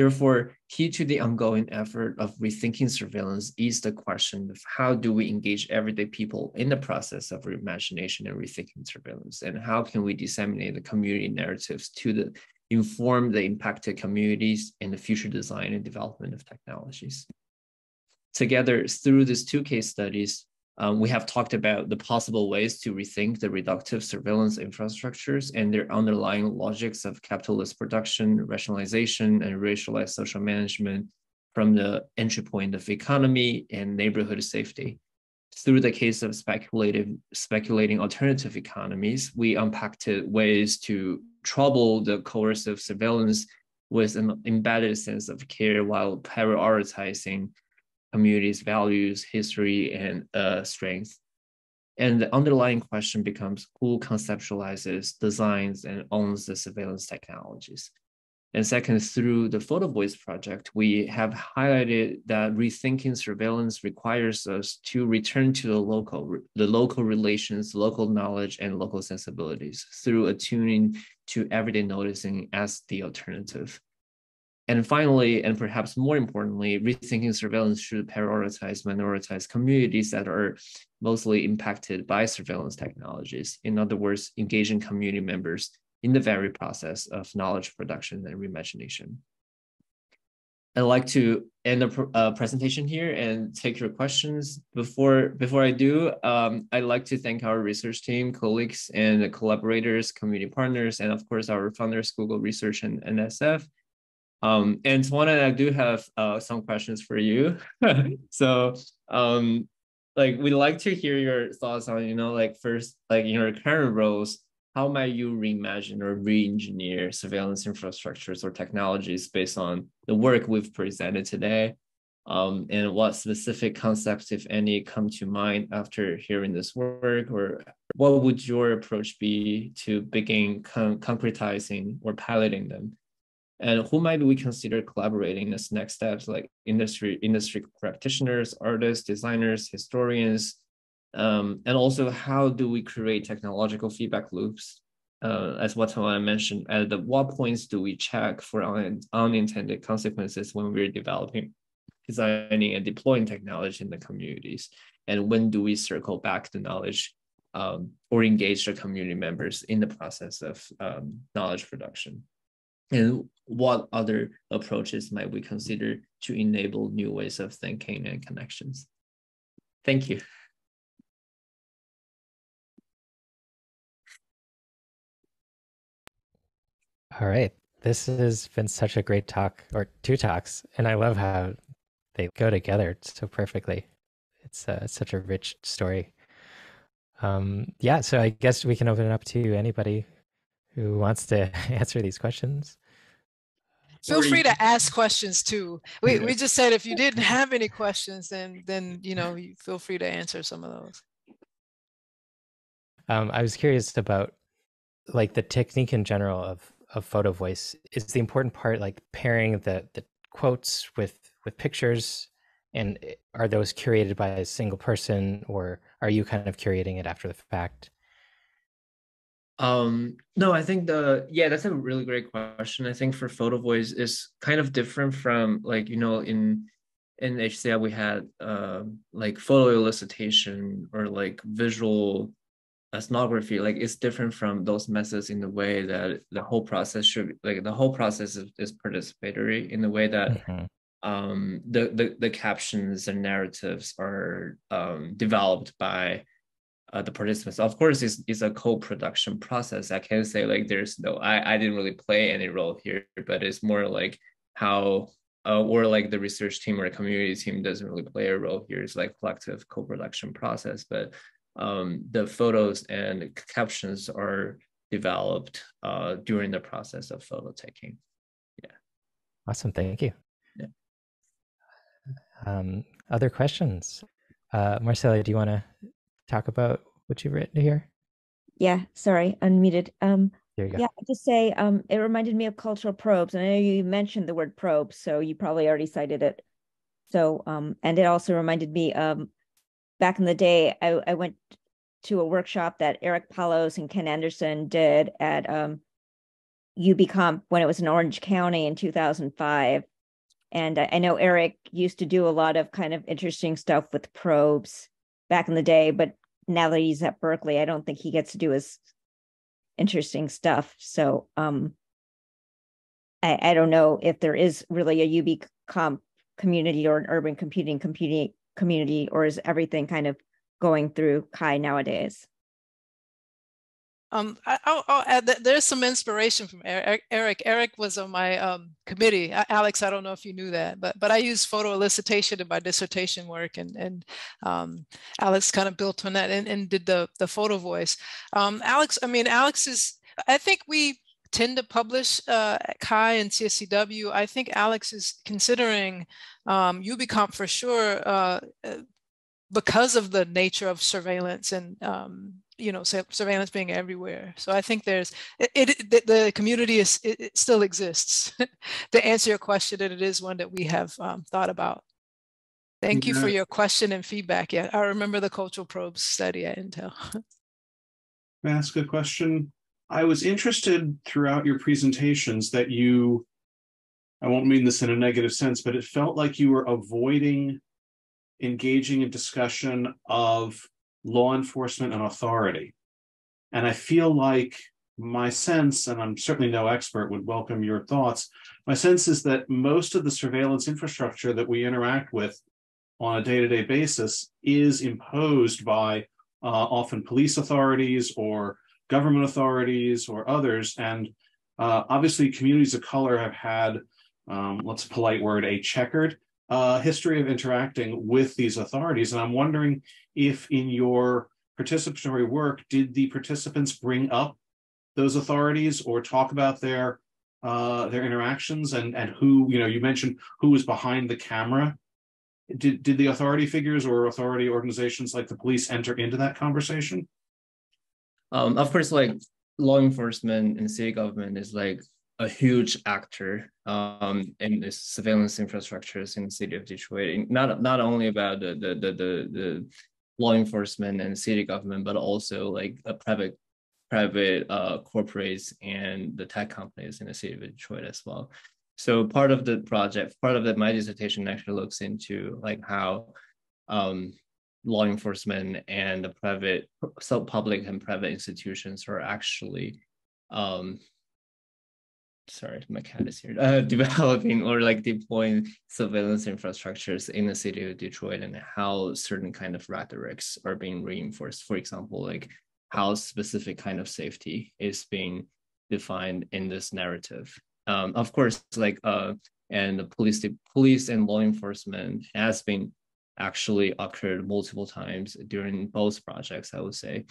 Speaker 3: Therefore, key to the ongoing effort of rethinking surveillance is the question of how do we engage everyday people in the process of reimagination and rethinking surveillance, and how can we disseminate the community narratives to the inform the impacted communities in the future design and development of technologies. Together, through these two case studies, um, we have talked about the possible ways to rethink the reductive surveillance infrastructures and their underlying logics of capitalist production, rationalization, and racialized social management from the entry point of economy and neighborhood safety. Through the case of speculative, speculating alternative economies, we unpacked ways to trouble the coercive surveillance with an embedded sense of care while prioritizing community's values, history, and uh, strength. And the underlying question becomes who conceptualizes, designs, and owns the surveillance technologies. And second, through the Photo Voice project, we have highlighted that rethinking surveillance requires us to return to the local, the local relations, local knowledge, and local sensibilities through attuning to everyday noticing as the alternative. And finally, and perhaps more importantly, rethinking surveillance should prioritize minoritized communities that are mostly impacted by surveillance technologies. In other words, engaging community members in the very process of knowledge production and reimagination. I'd like to end the uh, presentation here and take your questions. Before, before I do, um, I'd like to thank our research team, colleagues, and collaborators, community partners, and of course, our founders, Google Research and NSF, um, and Tawanna, I do have uh, some questions for you. so, um, like, we'd like to hear your thoughts on, you know, like first, like in your current roles, how might you reimagine or re-engineer surveillance infrastructures or technologies based on the work we've presented today? Um, and what specific concepts, if any, come to mind after hearing this work, or what would your approach be to begin con- concretizing or piloting them? And who might we consider collaborating as next steps? Like industry industry practitioners artists designers historians um, and also how do we create technological feedback loops? Uh, as what I mentioned at the, what points do we check for un, unintended consequences when we're developing designing and deploying technology in the communities? And when do we circle back the knowledge um, or engage the community members in the process of um, knowledge production. And what other approaches might we consider to enable new ways of thinking and connections? Thank you.
Speaker 1: All right. This has been such a great talk or two talks, and I love how they go together so perfectly. It's uh, such a rich story. Um, yeah, so I guess we can open it up to anybody who wants to answer these questions.
Speaker 2: Feel free to ask questions too. We we just said if you didn't have any questions, then then you know you feel free to answer some of those.
Speaker 1: Um, I was curious about like the technique in general of of photo voice. Is the important part like pairing the the quotes with with pictures, and eh, are those curated by a single person, or are you kind of curating it after the fact?
Speaker 3: Um, no, I think the yeah, that's a really great question. I think for photo voice is kind of different from like you know in in HCI we had uh, like photo elicitation or like visual ethnography. Like it's different from those methods in the way that the whole process should like the whole process is, is participatory in the way that mm-hmm. um, the, the the captions and narratives are um, developed by uh, the participants. Of course, it's, it's a co-production process. I can't say like there's no, I, I didn't really play any role here, but it's more like how, uh, or like the research team or the community team doesn't really play a role here. It's like collective co-production process, but um, the photos and captions are developed uh, during the process of photo taking. Yeah.
Speaker 1: Awesome. Thank you.
Speaker 3: Yeah.
Speaker 1: Um, other questions? Uh, Marcella, do you want to talk about what you've written here?
Speaker 4: Yeah, sorry, unmuted. Um,
Speaker 1: there you go.
Speaker 4: Yeah, I just say um, it reminded me of cultural probes. And I know you mentioned the word probe, so you probably already cited it. So, um, and it also reminded me um, back in the day, I, I went to a workshop that Eric Paulos and Ken Anderson did at um, UbiComp when it was in Orange County in 2005. And I, I know Eric used to do a lot of kind of interesting stuff with probes back in the day, but now that he's at Berkeley, I don't think he gets to do his interesting stuff. So um, I, I don't know if there is really a UB comp community or an urban computing computing community, or is everything kind of going through CHI nowadays?
Speaker 2: Um, I, will add that there's some inspiration from Eric. Eric, was on my um, committee. Alex, I don't know if you knew that, but but I used photo elicitation in my dissertation work, and and um, Alex kind of built on that and, and did the the photo voice. Um, Alex, I mean, Alex is. I think we tend to publish uh, CHI and CSCW. I think Alex is considering um, UbiComp for sure uh, uh, because of the nature of surveillance and um, you know surveillance being everywhere. So i think there's it, it the, the, community is it, it still exists to answer your question and it is one that we have um, thought about. Thank yeah. you for your question and feedback. Yeah i remember the cultural probes study at intel.
Speaker 5: May I ask a question? I was interested throughout your presentations that you i won't mean this in a negative sense but it felt like you were avoiding engaging in discussion of law enforcement and authority. And I feel like my sense, and I'm certainly no expert, would welcome your thoughts. My sense is that most of the surveillance infrastructure that we interact with on a day to day basis is imposed by uh, often police authorities or government authorities or others. And uh, obviously, communities of color have had, um, what's a polite word, a checkered uh, history of interacting with these authorities. And I'm wondering if in your participatory work, did the participants bring up those authorities or talk about their uh, their interactions and and who you know you mentioned who was behind the camera did did the authority figures or authority organizations like the police enter into that conversation
Speaker 3: um, of course like law enforcement and city government is like a huge actor um, in the surveillance infrastructures in the city of Detroit. Not not only about the the the the, the law enforcement and city government, but also like a private private uh, corporates and the tech companies in the city of Detroit as well. So part of the project, part of the my dissertation actually looks into like how um, law enforcement and the private, so public and private institutions are actually, um, sorry, my cat is here, uh, developing or like deploying surveillance infrastructures in the city of Detroit and how certain kind of rhetorics are being reinforced. For example, like how specific kind of safety is being defined in this narrative. Um, of course, like uh, and the police, police and law enforcement has been actually occurred multiple times during both projects. I would say.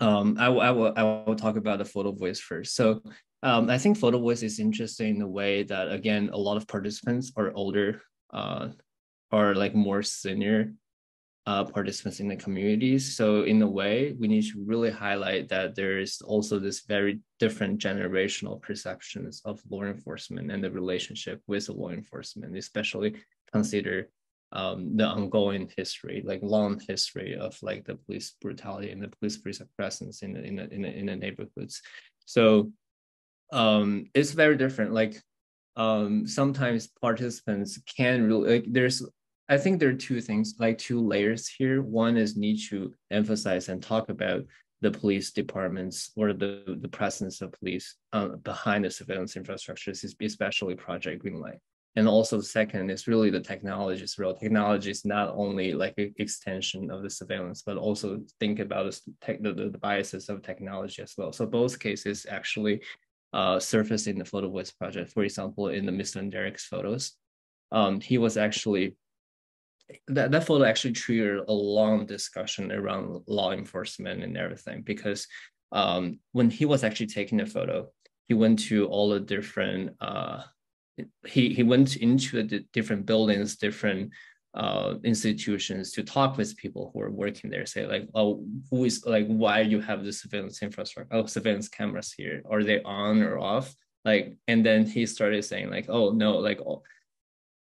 Speaker 3: Um, I, I will I will talk about the photo voice first. So um, I think photo voice is interesting in the way that again a lot of participants are older, uh, are like more senior uh, participants in the communities. So in a way, we need to really highlight that there is also this very different generational perceptions of law enforcement and the relationship with the law enforcement, especially consider um, the ongoing history, like long history of like the police brutality and the police presence in the, in the, in the, in the neighborhoods. So um, it's very different. Like um, sometimes participants can really like there's I think there are two things, like two layers here. One is need to emphasize and talk about the police departments or the, the presence of police uh, behind the surveillance infrastructures, especially Project Greenlight. And also the second is really the technology's role. Technology is not only like an extension of the surveillance, but also think about the, the, the biases of technology as well. So both cases actually uh, surface in the photo voice project. For example, in the Mr. and Derek's photos, um, he was actually that, that photo actually triggered a long discussion around law enforcement and everything because um, when he was actually taking the photo, he went to all the different uh, he he went into the different buildings, different uh, institutions to talk with people who are working there. Say like, oh, who is like, why you have the surveillance infrastructure? Oh, surveillance cameras here. Are they on or off? Like, and then he started saying like, oh no, like. Oh,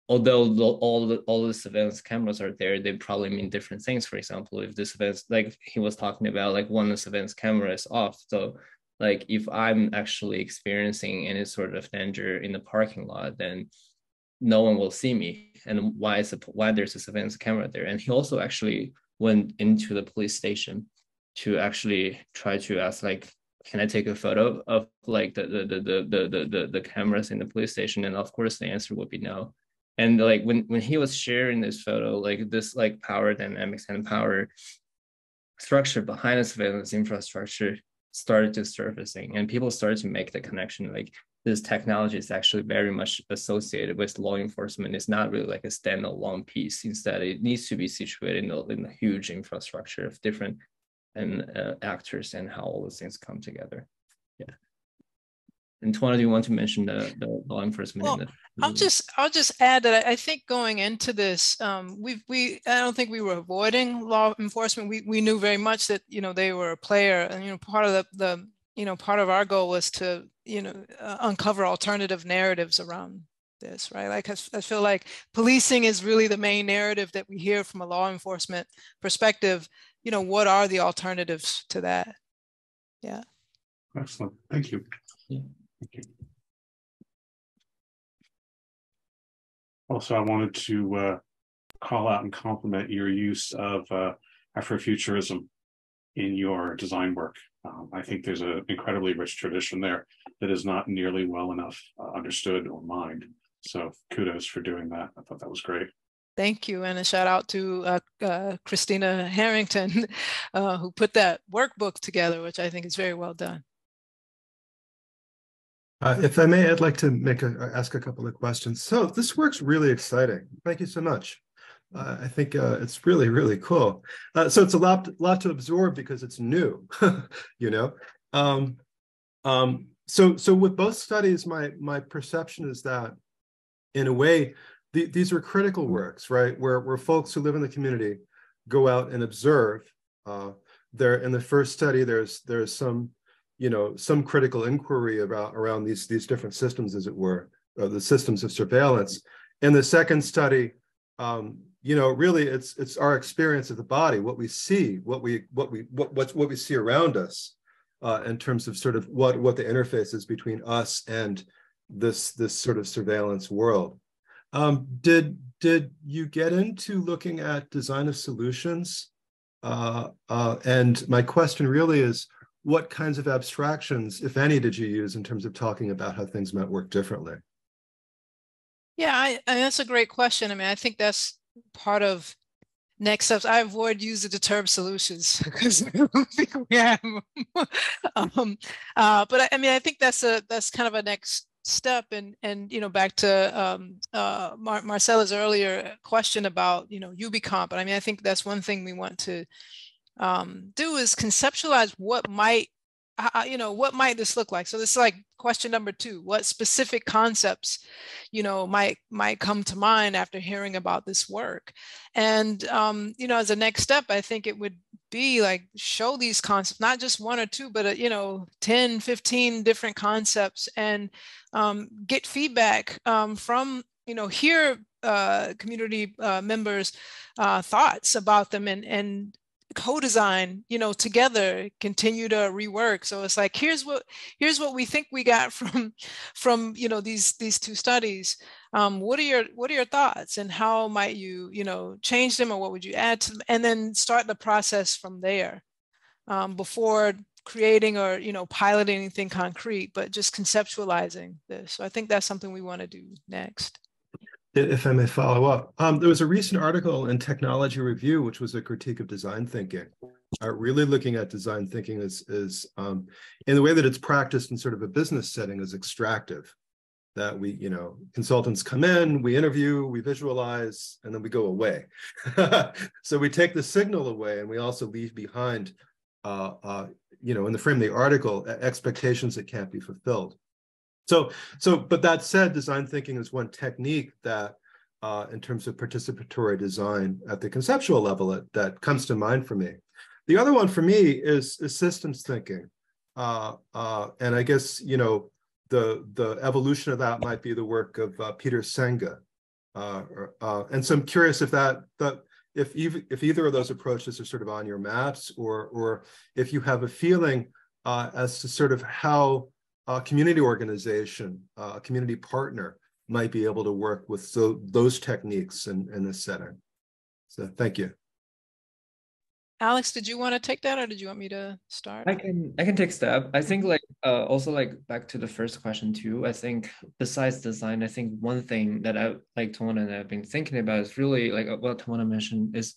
Speaker 3: although the, all the all the surveillance cameras are there, they probably mean different things. For example, if the surveillance, like he was talking about, like one of the surveillance camera is off, so like if I'm actually experiencing any sort of danger in the parking lot, then no one will see me. And why is it, why there's a surveillance camera there? And he also actually went into the police station to actually try to ask like can I take a photo of like the the the the the the, the cameras in the police station? And of course the answer would be no and like when when he was sharing this photo like this like power dynamics and power structure behind the surveillance infrastructure started to surfacing and people started to make the connection like this technology is actually very much associated with law enforcement it's not really like a standalone piece instead it needs to be situated in a, in a huge infrastructure of different and uh, actors and how all those things come together yeah and Tawanna, do you want to mention the, the law enforcement?
Speaker 2: Well, I'll just I'll just add that I think going into this, um, we we I don't think we were avoiding law enforcement. We we knew very much that you know they were a player, and you know part of the the you know part of our goal was to you know uh, uncover alternative narratives around this, right? Like I, I feel like policing is really the main narrative that we hear from a law enforcement perspective. You know, what are the alternatives to that? Yeah.
Speaker 5: Excellent. Thank you. Yeah. Also, I wanted to uh, call out and compliment your use of uh, Afrofuturism in your design work. Um, I think there's an incredibly rich tradition there that is not nearly well enough uh, understood or mined. So kudos for doing that. I thought that was great.
Speaker 2: Thank you, and a shout out to uh, uh, Christina Harrington, uh, who put that workbook together, which I think is very well done.
Speaker 6: Uh, if I may, I'd like to make a, ask a couple of questions. So this work's really exciting. Thank you so much. Uh, I think uh, it's really, really cool. Uh, so it's a lot, lot to absorb because it's new, you know. Um, um, so, so with both studies, my my perception is that, in a way, the, these are critical works, right? Where where folks who live in the community go out and observe. Uh, there, in the first study, there's there's some you know some critical inquiry about around these these different systems as it were the systems of surveillance in the second study um, you know really it's it's our experience of the body what we see what we what we what what, what we see around us uh, in terms of sort of what what the interface is between us and this this sort of surveillance world um, did did you get into looking at design of solutions? Uh, uh, and my question really is, what kinds of abstractions, if any, did you use in terms of talking about how things might work differently?
Speaker 2: Yeah, I, I that's a great question. I mean, I think that's part of next steps. I avoid using the term solutions because I don't think we have. um, uh, but I, I, mean, I think that's a that's kind of a next step. And and you know, back to um, uh, Mar- Marcella's earlier question about you know UbiComp. But I mean, I think that's one thing we want to um, do is conceptualize what might uh, you know what might this look like? So this is like question number two what specific concepts you know might might come to mind after hearing about this work? And um, you know as a next step i think it would be like show these concepts not just one or two but uh, you know 10 15 different concepts and um, get feedback um, from you know hear uh, community uh, members uh, thoughts about them and and co-design you know together continue to rework. So it's like here's what here's what we think we got from from you know these these two studies. Um, what are your what are your thoughts and how might you you know change them or what would you add to them? And then start the process from there um, before creating or you know piloting anything concrete but just conceptualizing this. So i think that's something we want to do next
Speaker 6: if I may follow up, um, there was a recent article in Technology Review, which was a critique of design thinking, uh, really looking at design thinking as, as um, in the way that it's practiced in sort of a business setting as extractive. That we, you know, consultants come in, we interview, we visualize, and then we go away. so we take the signal away, and we also leave behind, uh, uh, you know, in the frame of the article, expectations that can't be fulfilled. So, so, but that said, design thinking is one technique that, uh, in terms of participatory design at the conceptual level, that, that comes to mind for me. The other one for me is, is systems thinking. Uh, uh, and I guess, you know, the, the evolution of that might be the work of uh, Peter Senge. Uh, uh, and so I'm curious if that, that if, if either of those approaches are sort of on your maps or, or if you have a feeling as to sort of how a community organization, a community partner might be able to work with so, those techniques in, in this setting. So thank you.
Speaker 2: Alex, did you want to take that or did you want me to start?
Speaker 3: I can I can take step. I think like uh, also like back to the first question too. I think besides design, I think one thing that I like Tawanna and I've been thinking about is really like what Tawanna mentioned is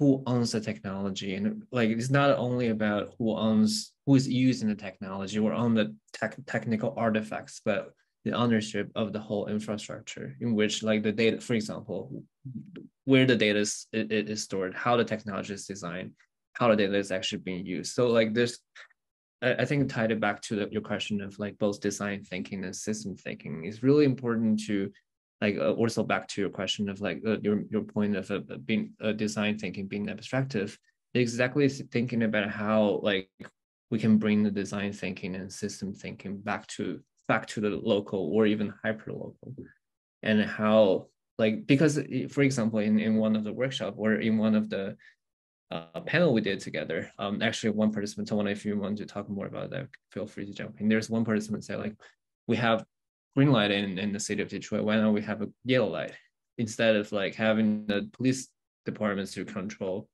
Speaker 3: who owns the technology. And like it's not only about who owns who is using the technology or own the tech, technical artifacts but the ownership of the whole infrastructure in which like the data for example where the data is, it, it is stored how the technology is designed how the data is actually being used. So like there's I think tied it back to the, your question of like both design thinking and system thinking is really important to like uh, also back to your question of like uh, your your point of uh, being uh, design thinking being abstractive exactly thinking about how like we can bring the design thinking and system thinking back to back to the local or even hyper local and how like because for example in, in one of the workshop or in one of the uh, panel we did together um actually one participant I if you want to talk more about that feel free to jump in. There's one participant say like we have green light in, in the city of Detroit, why don't we have a yellow light instead of like having the police departments to control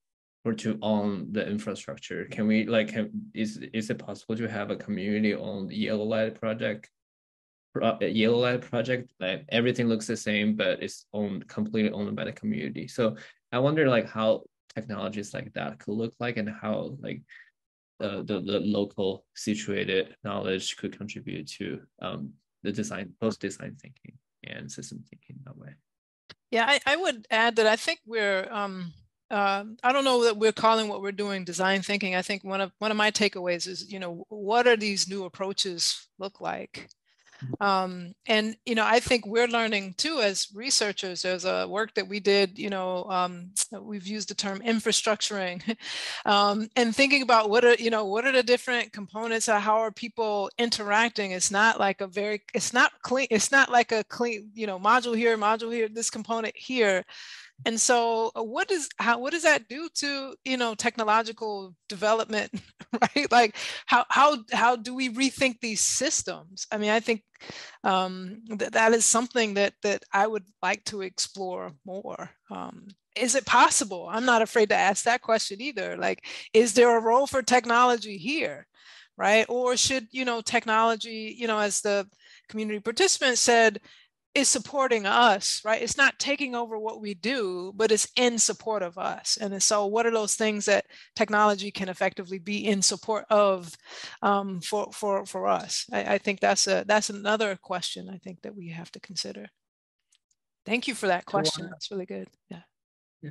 Speaker 3: or to own the infrastructure? Can we like have, is is it possible to have a community owned yellow light project? yellow light project like everything looks the same but it's owned completely owned by the community so i wonder like how technologies like that could look like and how like uh, the, the local situated knowledge could contribute to um, the design, both design thinking and system thinking that way.
Speaker 2: Yeah, I, I would add that I think we're, um, uh, I don't know that we're calling what we're doing design thinking. I think one of one of my takeaways is, you know, what are these new approaches look like? Um, and you know, I think we're learning too as researchers. There's a work that we did. You know, um, we've used the term infrastructuring, um, and thinking about what are you know what are the different components. Of how are people interacting? It's not like a very. It's not clean. It's not like a clean. You know, module here, module here. This component here and so uh, what does how what does that do to you know technological development right? Like how how how do we rethink these systems? I mean i think um, that that is something that that i would like to explore more. Um, is it possible? I'm not afraid to ask that question either. Like is there a role for technology here right? Or should you know technology you know as the community participant said is supporting us, right? It's not taking over what we do, but it's in support of us. And so, what are those things that technology can effectively be in support of um, for for for us? I, I, think that's a that's another question I think that we have to consider. Thank you for that question. Tawanna, that's really good. Yeah.
Speaker 7: Yeah.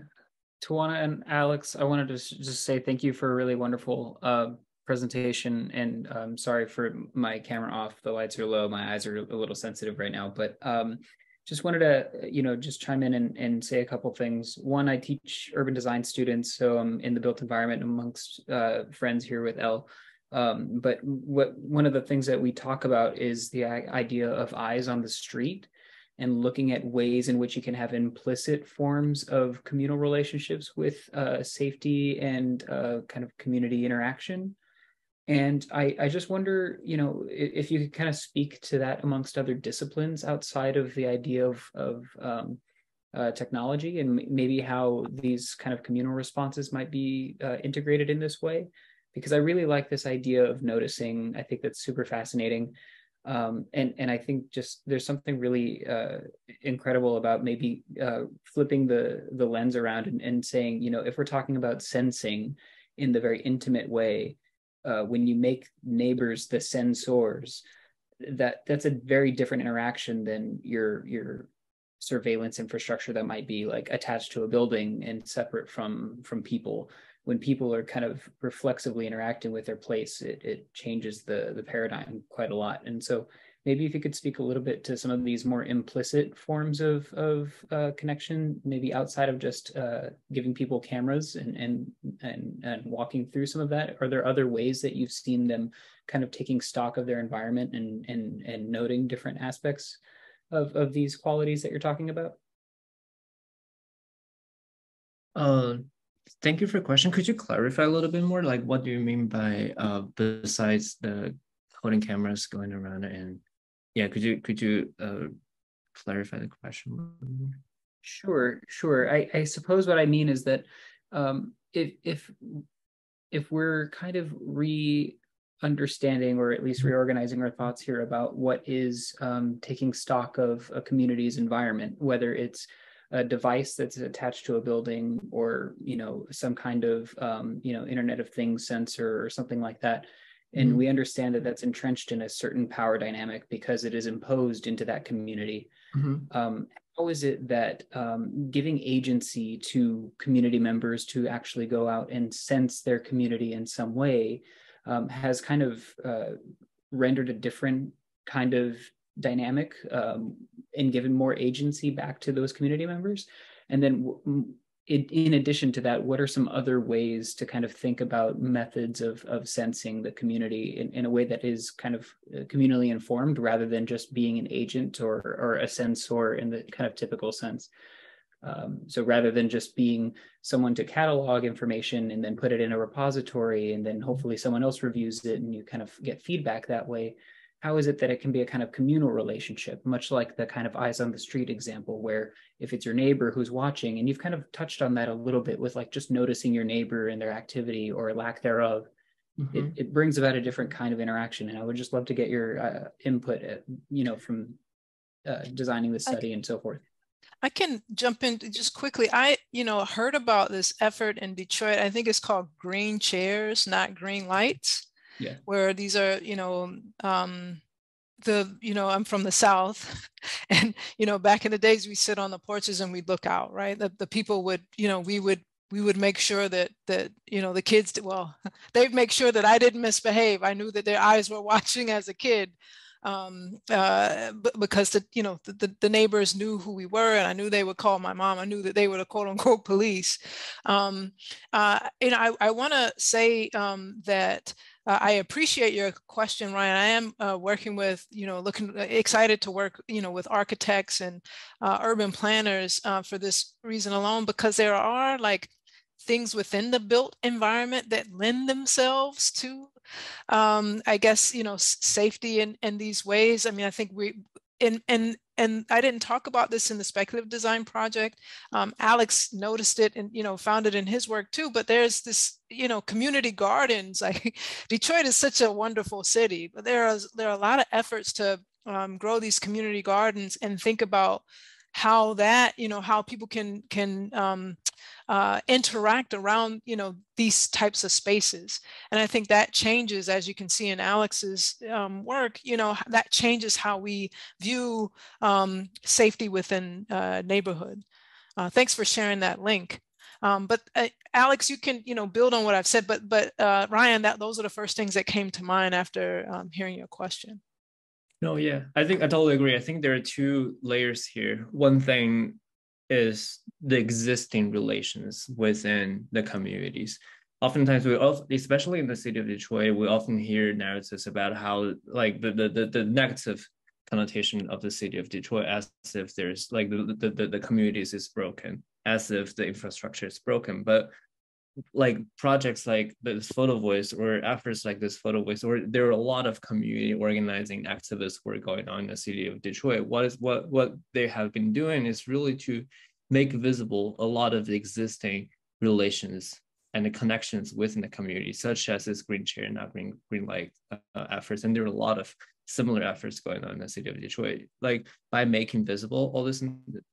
Speaker 7: Tawanna and Alex, I wanted to just say thank you for a really wonderful uh, presentation and um, sorry for my camera off. The lights are low. My eyes are a little sensitive right now but um, just wanted to you know just chime in and, and say a couple things. One i teach urban design students so i'm in the built environment amongst uh, friends here with l um, but what one of the things that we talk about is the idea of eyes on the street and looking at ways in which you can have implicit forms of communal relationships with uh, safety and uh, kind of community interaction and I, I just wonder, you know, if you could kind of speak to that amongst other disciplines outside of the idea of, of um, uh, technology and maybe how these kind of communal responses might be uh, integrated in this way. Because I really like this idea of noticing. I think that's super fascinating. Um, and and I think just there's something really uh, incredible about maybe uh, flipping the the lens around and, and saying, you know, if we're talking about sensing in the very intimate way, uh, when you make neighbors the sensors, that that's a very different interaction than your your surveillance infrastructure that might be like attached to a building and separate from from people. When people are kind of reflexively interacting with their place it, it changes the the paradigm quite a lot. And so maybe if you could speak a little bit to some of these more implicit forms of of uh, connection, maybe outside of just uh, giving people cameras and, and and and walking through some of that. Are there other ways that you've seen them kind of taking stock of their environment and and and noting different aspects of of these qualities that you're talking about?
Speaker 3: Uh, thank you for the question. Could you clarify a little bit more? Like, what do you mean by uh, besides the holding cameras going around and yeah, could you could you uh, clarify the question?
Speaker 7: Sure, sure. I, I suppose what I mean is that um, if if if we're kind of re understanding or at least mm-hmm. reorganizing our thoughts here about what is um, taking stock of a community's environment, whether it's a device that's attached to a building or you know some kind of um, you know Internet of Things sensor or something like that and mm-hmm. we understand that that's entrenched in a certain power dynamic because it is imposed into that community mm-hmm. um, how is it that um, giving agency to community members to actually go out and sense their community in some way um, has kind of uh, rendered a different kind of dynamic um, and given more agency back to those community members and then w- in, in addition to that, what are some other ways to kind of think about methods of, of sensing the community in, in a way that is kind of uh, communally informed rather than just being an agent or, or a sensor in the kind of typical sense? Um, so rather than just being someone to catalog information and then put it in a repository and then hopefully someone else reviews it and you kind of get feedback that way, how is it that it can be a kind of communal relationship, much like the kind of eyes on the street example, where if it's your neighbor who's watching, and you've kind of touched on that a little bit with like just noticing your neighbor and their activity or lack thereof, mm-hmm. it, it brings about a different kind of interaction. And I would just love to get your uh, input, at, uh, you know, from uh, designing the study and so forth.
Speaker 2: I can jump in just quickly. I, you know, heard about this effort in Detroit. I think it's called Green Chairs, not Green Lights
Speaker 7: yeah.
Speaker 2: where these are you know um, the you know i'm from the south and you know back in the days we sit on the porches and we'd look out right the, the people would you know we would we would make sure that that you know the kids well they'd make sure that i didn't misbehave i knew that their eyes were watching as a kid um, uh, because the you know the, the, neighbors knew who we were and I knew they would call my mom. I knew that they were the quote unquote police. Um, uh, I, I want to say um, that uh, I appreciate your question, Ryan. I am uh, working with, you know, looking uh, excited to work, you know, with architects and uh, urban planners uh, for this reason alone, because there are like things within the built environment that lend themselves to, um, I guess, you know, safety in, in these ways. I mean, I think we, and and and I didn't talk about this in the speculative design project. Um, Alex noticed it and you know found it in his work too. But there's this you know community gardens. Like Detroit is such a wonderful city, but there are there are a lot of efforts to um, grow these community gardens and think about how that you know how people can can um, uh, interact around you know these types of spaces and i think that changes as you can see in alex's um, work you know that changes how we view um, safety within uh, neighborhood uh, thanks for sharing that link um, but uh, alex you can you know build on what i've said but but uh, ryan that those are the first things that came to mind after um, hearing your question
Speaker 3: no, yeah, I think I totally agree. I think there are two layers here. One thing is the existing relations within the communities. Oftentimes, we also, especially in the city of Detroit, we often hear narratives about how like the the the, negative connotation of the city of Detroit as if there's like the, the the the communities is broken, as if the infrastructure is broken. But like projects like this photo voice or efforts like this photo voice or there are a lot of community organizing activist work going on in the city of detroit. What is what what they have been doing is really to make visible a lot of the existing relations and the connections within the community such as this green chair not green green light uh, efforts. And there are a lot of similar efforts going on in the city of detroit. Like by making visible all this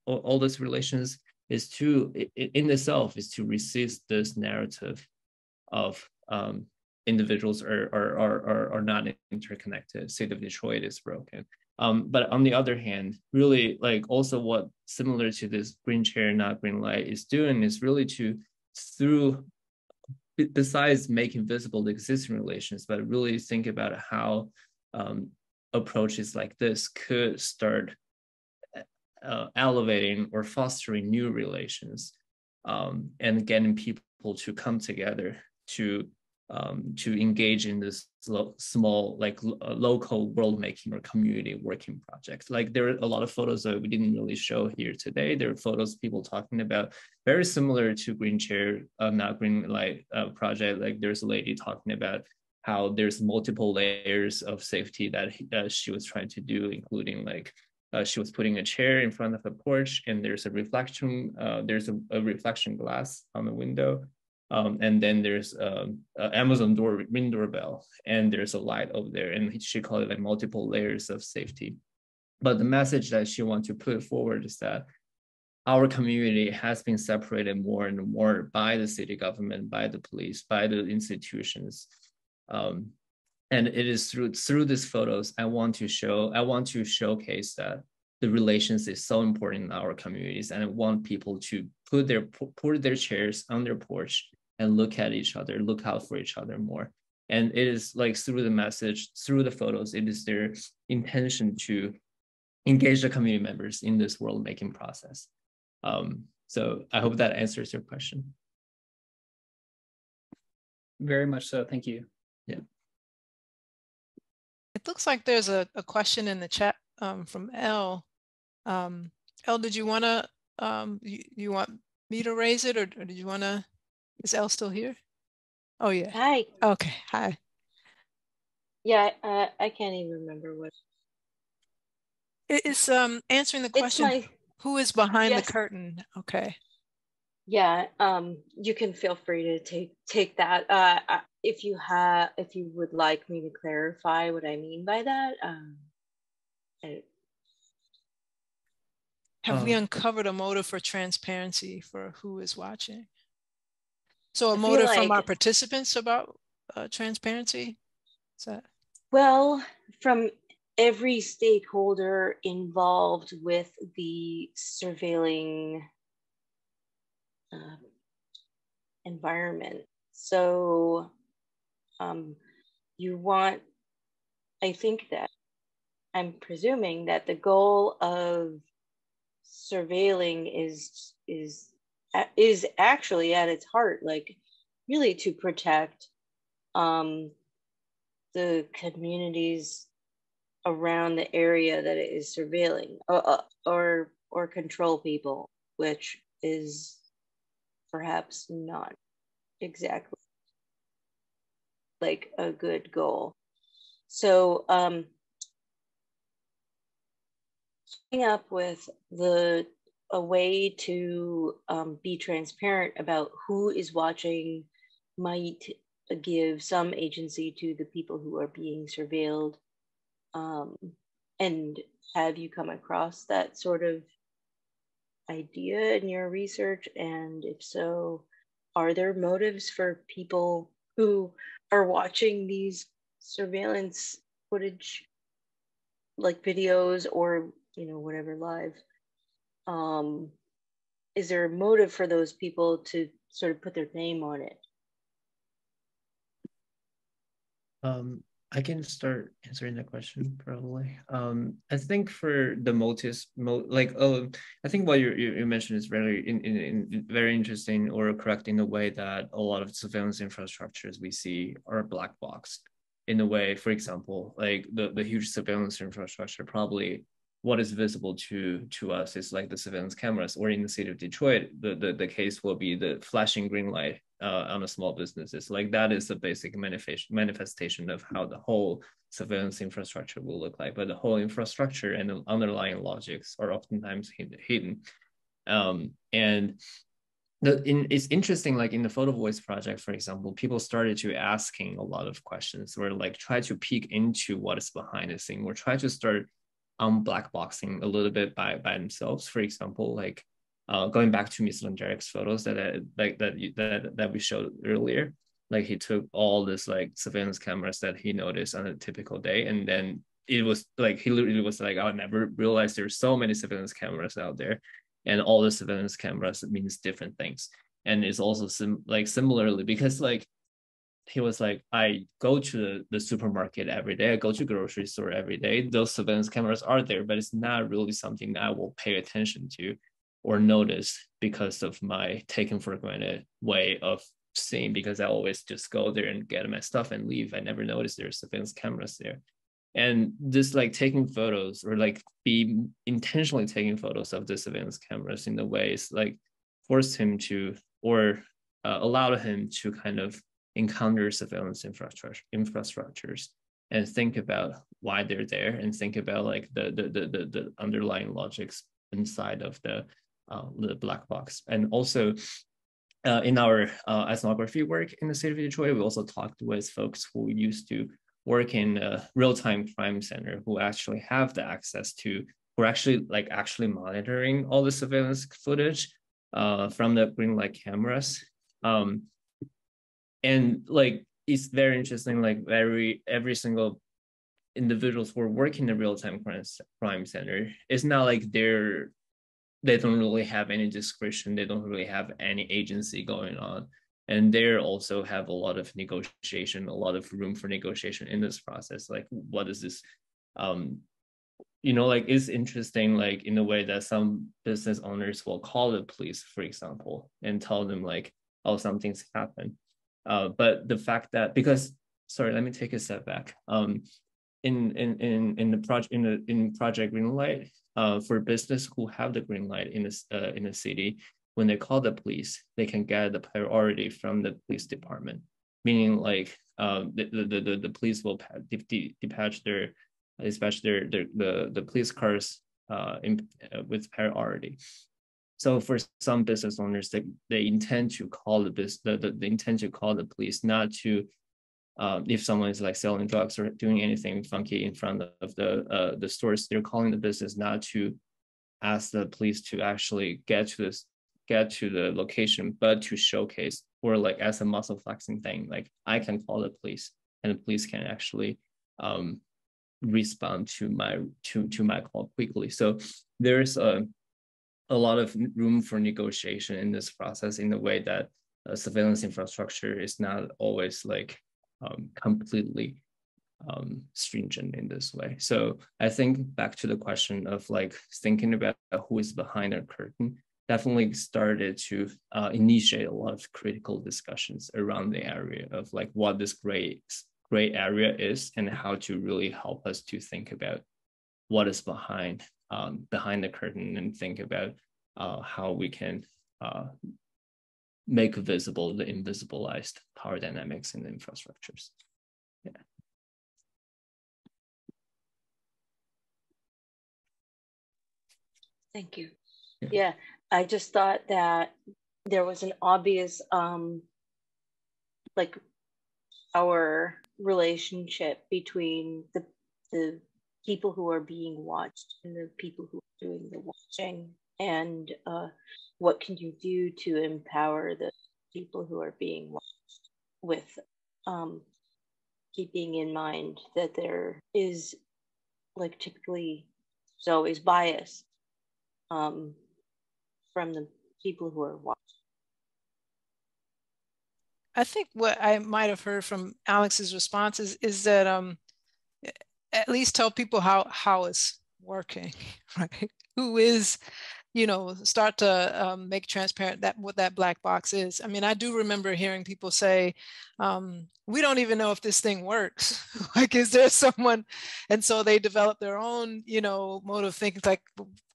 Speaker 3: all, all these relations is to in itself is to resist this narrative of um, individuals are, are, are, are, are not interconnected. state of Detroit is broken. Um, but on the other hand, really like also what similar to this green chair, not green light is doing is really to through besides making visible the existing relations, but really think about how um, approaches like this could start uh, elevating or fostering new relations um, and getting people to come together to um, to engage in this lo- small like lo- uh, local world making or community working project. Like there are a lot of photos that we didn't really show here today. There are photos people talking about very similar to green chair uh, not green light uh, project. Like there's a lady talking about how there's multiple layers of safety that uh, she was trying to do including like uh, she was putting a chair in front of a porch and there's a reflection uh, there's a, a, reflection glass on the window. Um, and then there's um, amazon door ring doorbell and there's a light over there and she called it like multiple layers of safety. But the message that she wants to put forward is that our community has been separated more and more by the city government by the police by the institutions. Um, and it is through through these photos i want to show i want to showcase that the relations is so important in our communities and i want people to put their put their chairs on their porch and look at each other look out for each other more. And it is like through the message through the photos it is their intention to engage the community members in this world making process. Um, so i hope that answers your question.
Speaker 7: Very much so. Thank you.
Speaker 3: Yeah
Speaker 2: it looks like there's a, a question in the chat um, from L. Um, L, did you want to, um, you, you want me to raise it or, or did you want to, is L still here? Oh, yeah.
Speaker 8: Hi.
Speaker 2: Okay, hi.
Speaker 8: Yeah, uh, I can't even remember what.
Speaker 2: It is um, answering the question, my, who is behind yes. the curtain? Okay.
Speaker 8: Yeah, um, you can feel free to take take that. Uh, if you have, if you would like me to clarify what I mean by that, um, I,
Speaker 2: have um, we uncovered a motive for transparency for who is watching? So a motive like, from our participants about uh, transparency? Is that?
Speaker 8: Well, from every stakeholder involved with the surveilling uh, environment. So um, you want, I think that I'm presuming that the goal of surveilling is is is actually at its heart like really to protect um, the communities around the area that it is surveilling uh, uh, or or control people which is perhaps not exactly like a good goal. So um up with the a way to um, be transparent about who is watching might give some agency to the people who are being surveilled um, and have you come across that sort of idea in your research? And if so are there motives for people who are watching these surveillance footage like videos or you know whatever live um is there a motive for those people to sort of put their name on it?
Speaker 3: Um I can start answering that question probably. Um, I think for the motives, mo- like oh, I think what you, you, mentioned is very in, in, in, very interesting or correct in the way that a lot of surveillance infrastructures we see are black box. In a way, for example, like the, the huge surveillance infrastructure probably what is visible to to us is like the surveillance cameras or in the city of detroit the the, the case will be the flashing green light uh, on a small businesses. Like that is the basic manifestation manifestation of how the whole surveillance infrastructure will look like. But the whole infrastructure and the underlying logics are oftentimes hidden. Um, and the, in, it's interesting like in the photo voice project for example people started to asking a lot of questions or like try to peek into what is behind the scene or try to start um black boxing a little bit by by themselves. For example, like uh, going back to Miss photos that I, like that that that we showed earlier. Like he took all this like surveillance cameras that he noticed on a typical day, and then it was like he literally was like, I never realized there's so many surveillance cameras out there, and all the surveillance cameras means different things. And it's also sim- like similarly because like he was like, I go to the, supermarket every day. I go to grocery store every day. Those surveillance cameras are there, but it's not really something I will pay attention to or notice because of my taken for granted way of seeing because I always just go there and get my stuff and leave. I never noticed there's surveillance cameras there. And just like taking photos or like be intentionally taking photos of the surveillance cameras in the ways like forced him to or uh, allowed him to kind of encounter surveillance infrastructure infrastructures and think about why they're there and think about like the the the, the, the underlying logics inside of the uh, the black box and also uh, in our uh, ethnography work in the city of Detroit, we also talked with folks who used to work in a real-time crime center who actually have the access to, who are actually like actually monitoring all the surveillance footage uh, from the green light cameras. Um, and like it's very interesting like very every single individuals who are working in real-time crime center it's not like they're they don't really have any discretion they don't really have any agency going on. And they also have a lot of negotiation a lot of room for negotiation in this process like what is this um you know like it's interesting like in a way that some business owners will call the police for example and tell them like oh something's happened uh, but the fact that because sorry, let me take a step back. Um, in in in in the project in the in project Greenlight, uh, for business who have the green light in this uh, in the city, when they call the police, they can get the priority from the police department. Meaning, like uh, the, the the the police will dispatch their dispatch their, their the the police cars uh, in, uh, with priority. So for some business owners, they, they intend to call the, business, the, the, intend to call the police, not to um, if someone is like selling drugs or doing anything funky in front of the uh, the stores, they're calling the business not to ask the police to actually get to this get to the location, but to showcase or like as a muscle flexing thing, like I can call the police and the police can actually um, respond to my to to my call quickly. So there's a a lot of room for negotiation in this process in the way that uh, surveillance infrastructure is not always like um, completely um, stringent in this way. So I think back to the question of like thinking about who is behind the curtain definitely started to uh, initiate a lot of critical discussions around the area of like what this gray gray area is and how to really help us to think about what is behind um, behind the curtain and think about uh, how we can uh, make visible the invisibilized power dynamics in the infrastructures. Yeah.
Speaker 8: Thank you. Yeah. yeah, I just thought that there was an obvious, um, like, our relationship between the the people who are being watched and the people who are doing the watching, and uh, what can you do to empower the people who are being watched with um, keeping in mind that there is like typically there's always bias um, from the people who are watching.
Speaker 2: I think what I might have heard from Alex's responses is that um, at least tell people how how it's working, right? Who is you know start to um, make transparent that what that black box is. I mean i do remember hearing people say um, we don't even know if this thing works. Like is there someone? And so they develop their own you know mode of thinking like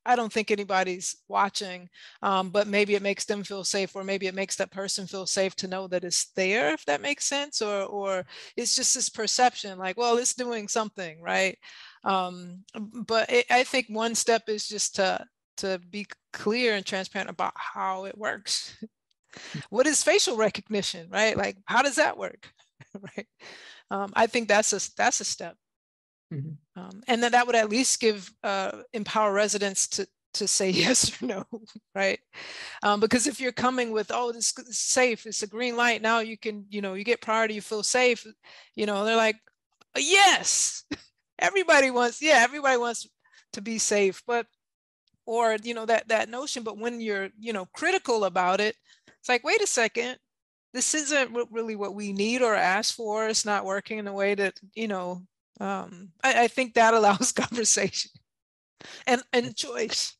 Speaker 2: i don't think anybody's watching um, but maybe it makes them feel safe or maybe it makes that person feel safe to know that it's there if that makes sense or or it's just this perception like well it's doing something right um, but it, i think one step is just to to be clear and transparent about how it works. what is facial recognition, right? Like, how does that work, right? Um, I think that's a that's a step, mm-hmm. um, and then that would at least give uh, empower residents to to say yes or no, right? Um, because if you're coming with, oh, this is safe, it's a green light, now you can, you know, you get priority, you feel safe, you know, they're like, yes, everybody wants, yeah, everybody wants to be safe, but or you know that that notion but when you're you know critical about it it's like wait a second this isn't really what we need or ask for it's not working in the way that you know um, I, I think that allows conversation. And and choice.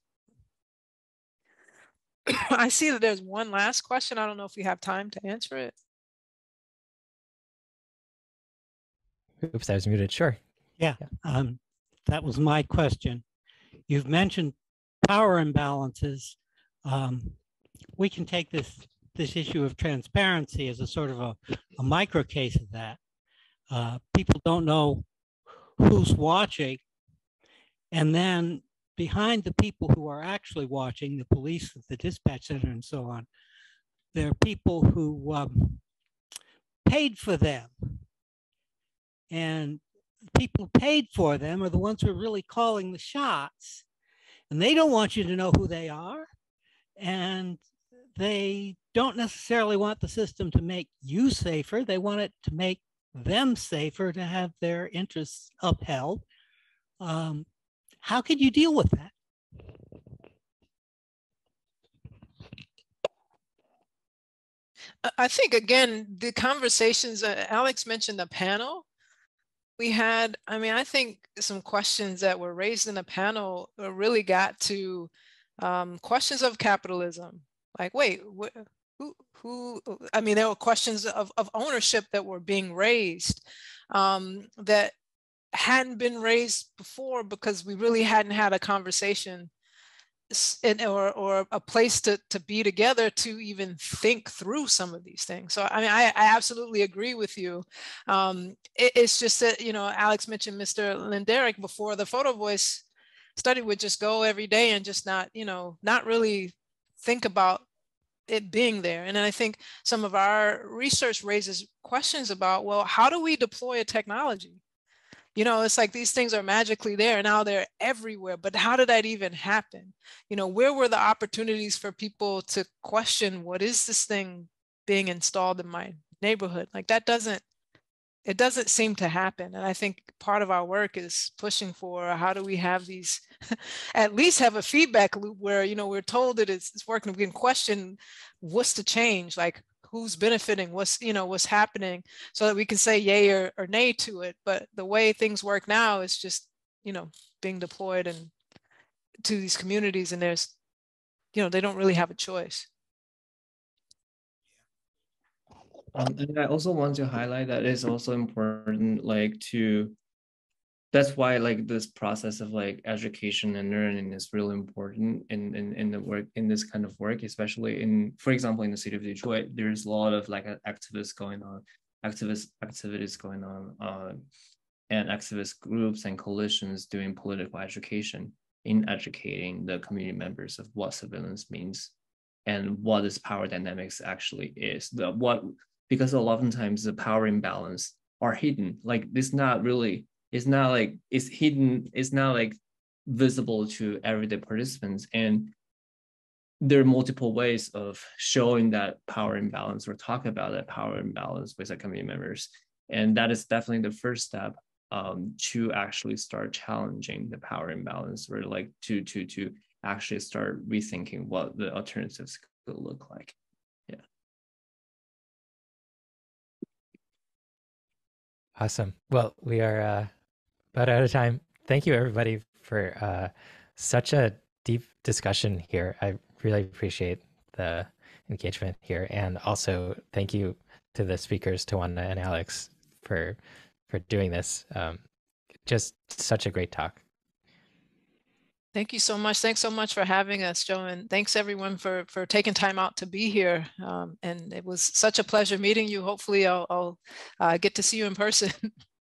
Speaker 2: I see that there's one last question. I don't know if we have time to answer it.
Speaker 1: Oops i was muted. Sure.
Speaker 9: Yeah, yeah. Um, that was my question. You've mentioned power imbalances, um, we can take this this issue of transparency as a sort of a, a micro case of that. Uh, people don't know who's watching, and then behind the people who are actually watching, the police, the dispatch center, and so on, there are people who um, paid for them, and people paid for them are the ones who are really calling the shots and they don't want you to know who they are. And they don't necessarily want the system to make you safer. They want it to make them safer to have their interests upheld. Um, how could you deal with that?
Speaker 2: I think again the conversations. Uh, Alex mentioned the panel, we had, I mean, I think some questions that were raised in the panel uh, really got to um, questions of capitalism. Like, wait, wh- who, who, I mean, there were questions of, of ownership that were being raised um, that hadn't been raised before because we really hadn't had a conversation or, or a place to, to be together to even think through some of these things. So, I mean, I, I absolutely agree with you. Um, it, it's just that, you know, Alex mentioned Mr. Linderick before the photo voice study would just go every day and just not, you know, not really think about it being there. And then I think some of our research raises questions about, well, how do we deploy a technology? you know it's like these things are magically there and now they're everywhere but how did that even happen you know where were the opportunities for people to question what is this thing being installed in my neighborhood like that doesn't it doesn't seem to happen and i think part of our work is pushing for how do we have these at least have a feedback loop where you know we're told that it's, it's working we can question what's the change like who's benefiting, what's you know what's happening, so that we can say yay or, or nay to it. But the way things work now is just you know being deployed and to these communities, and there's you know they don't really have a choice.
Speaker 3: Um, and I also want to highlight that it's also important, like to, that's why like this process of like education and learning is really important in, in, in the work, in this kind of work, especially in, for example, in the city of Detroit, there's a lot of like activists going on, activist activities going on, uh, and activist groups and coalitions doing political education in educating the community members of what surveillance means and what this power dynamics actually is. The what because a lot of times the power imbalance are hidden. Like it's not really, it's not like it's hidden, it's not like visible to everyday participants. And there are multiple ways of showing that power imbalance or talk about that power imbalance with the community members. And that is definitely the first step um, to actually start challenging the power imbalance or like to to to actually start rethinking what the alternatives could look like.
Speaker 1: Awesome. Well, we are uh, about out of time. Thank you, everybody, for uh, such a deep discussion here. I really appreciate the engagement here, and also thank you to the speakers, Tawanna and Alex, for for doing this. Um, just such a great talk.
Speaker 2: Thank you so much. Thanks so much for having us, Joe, and thanks everyone for for taking time out to be here. Um, and it was such a pleasure meeting you. Hopefully, I'll, I'll uh, get to see you in person.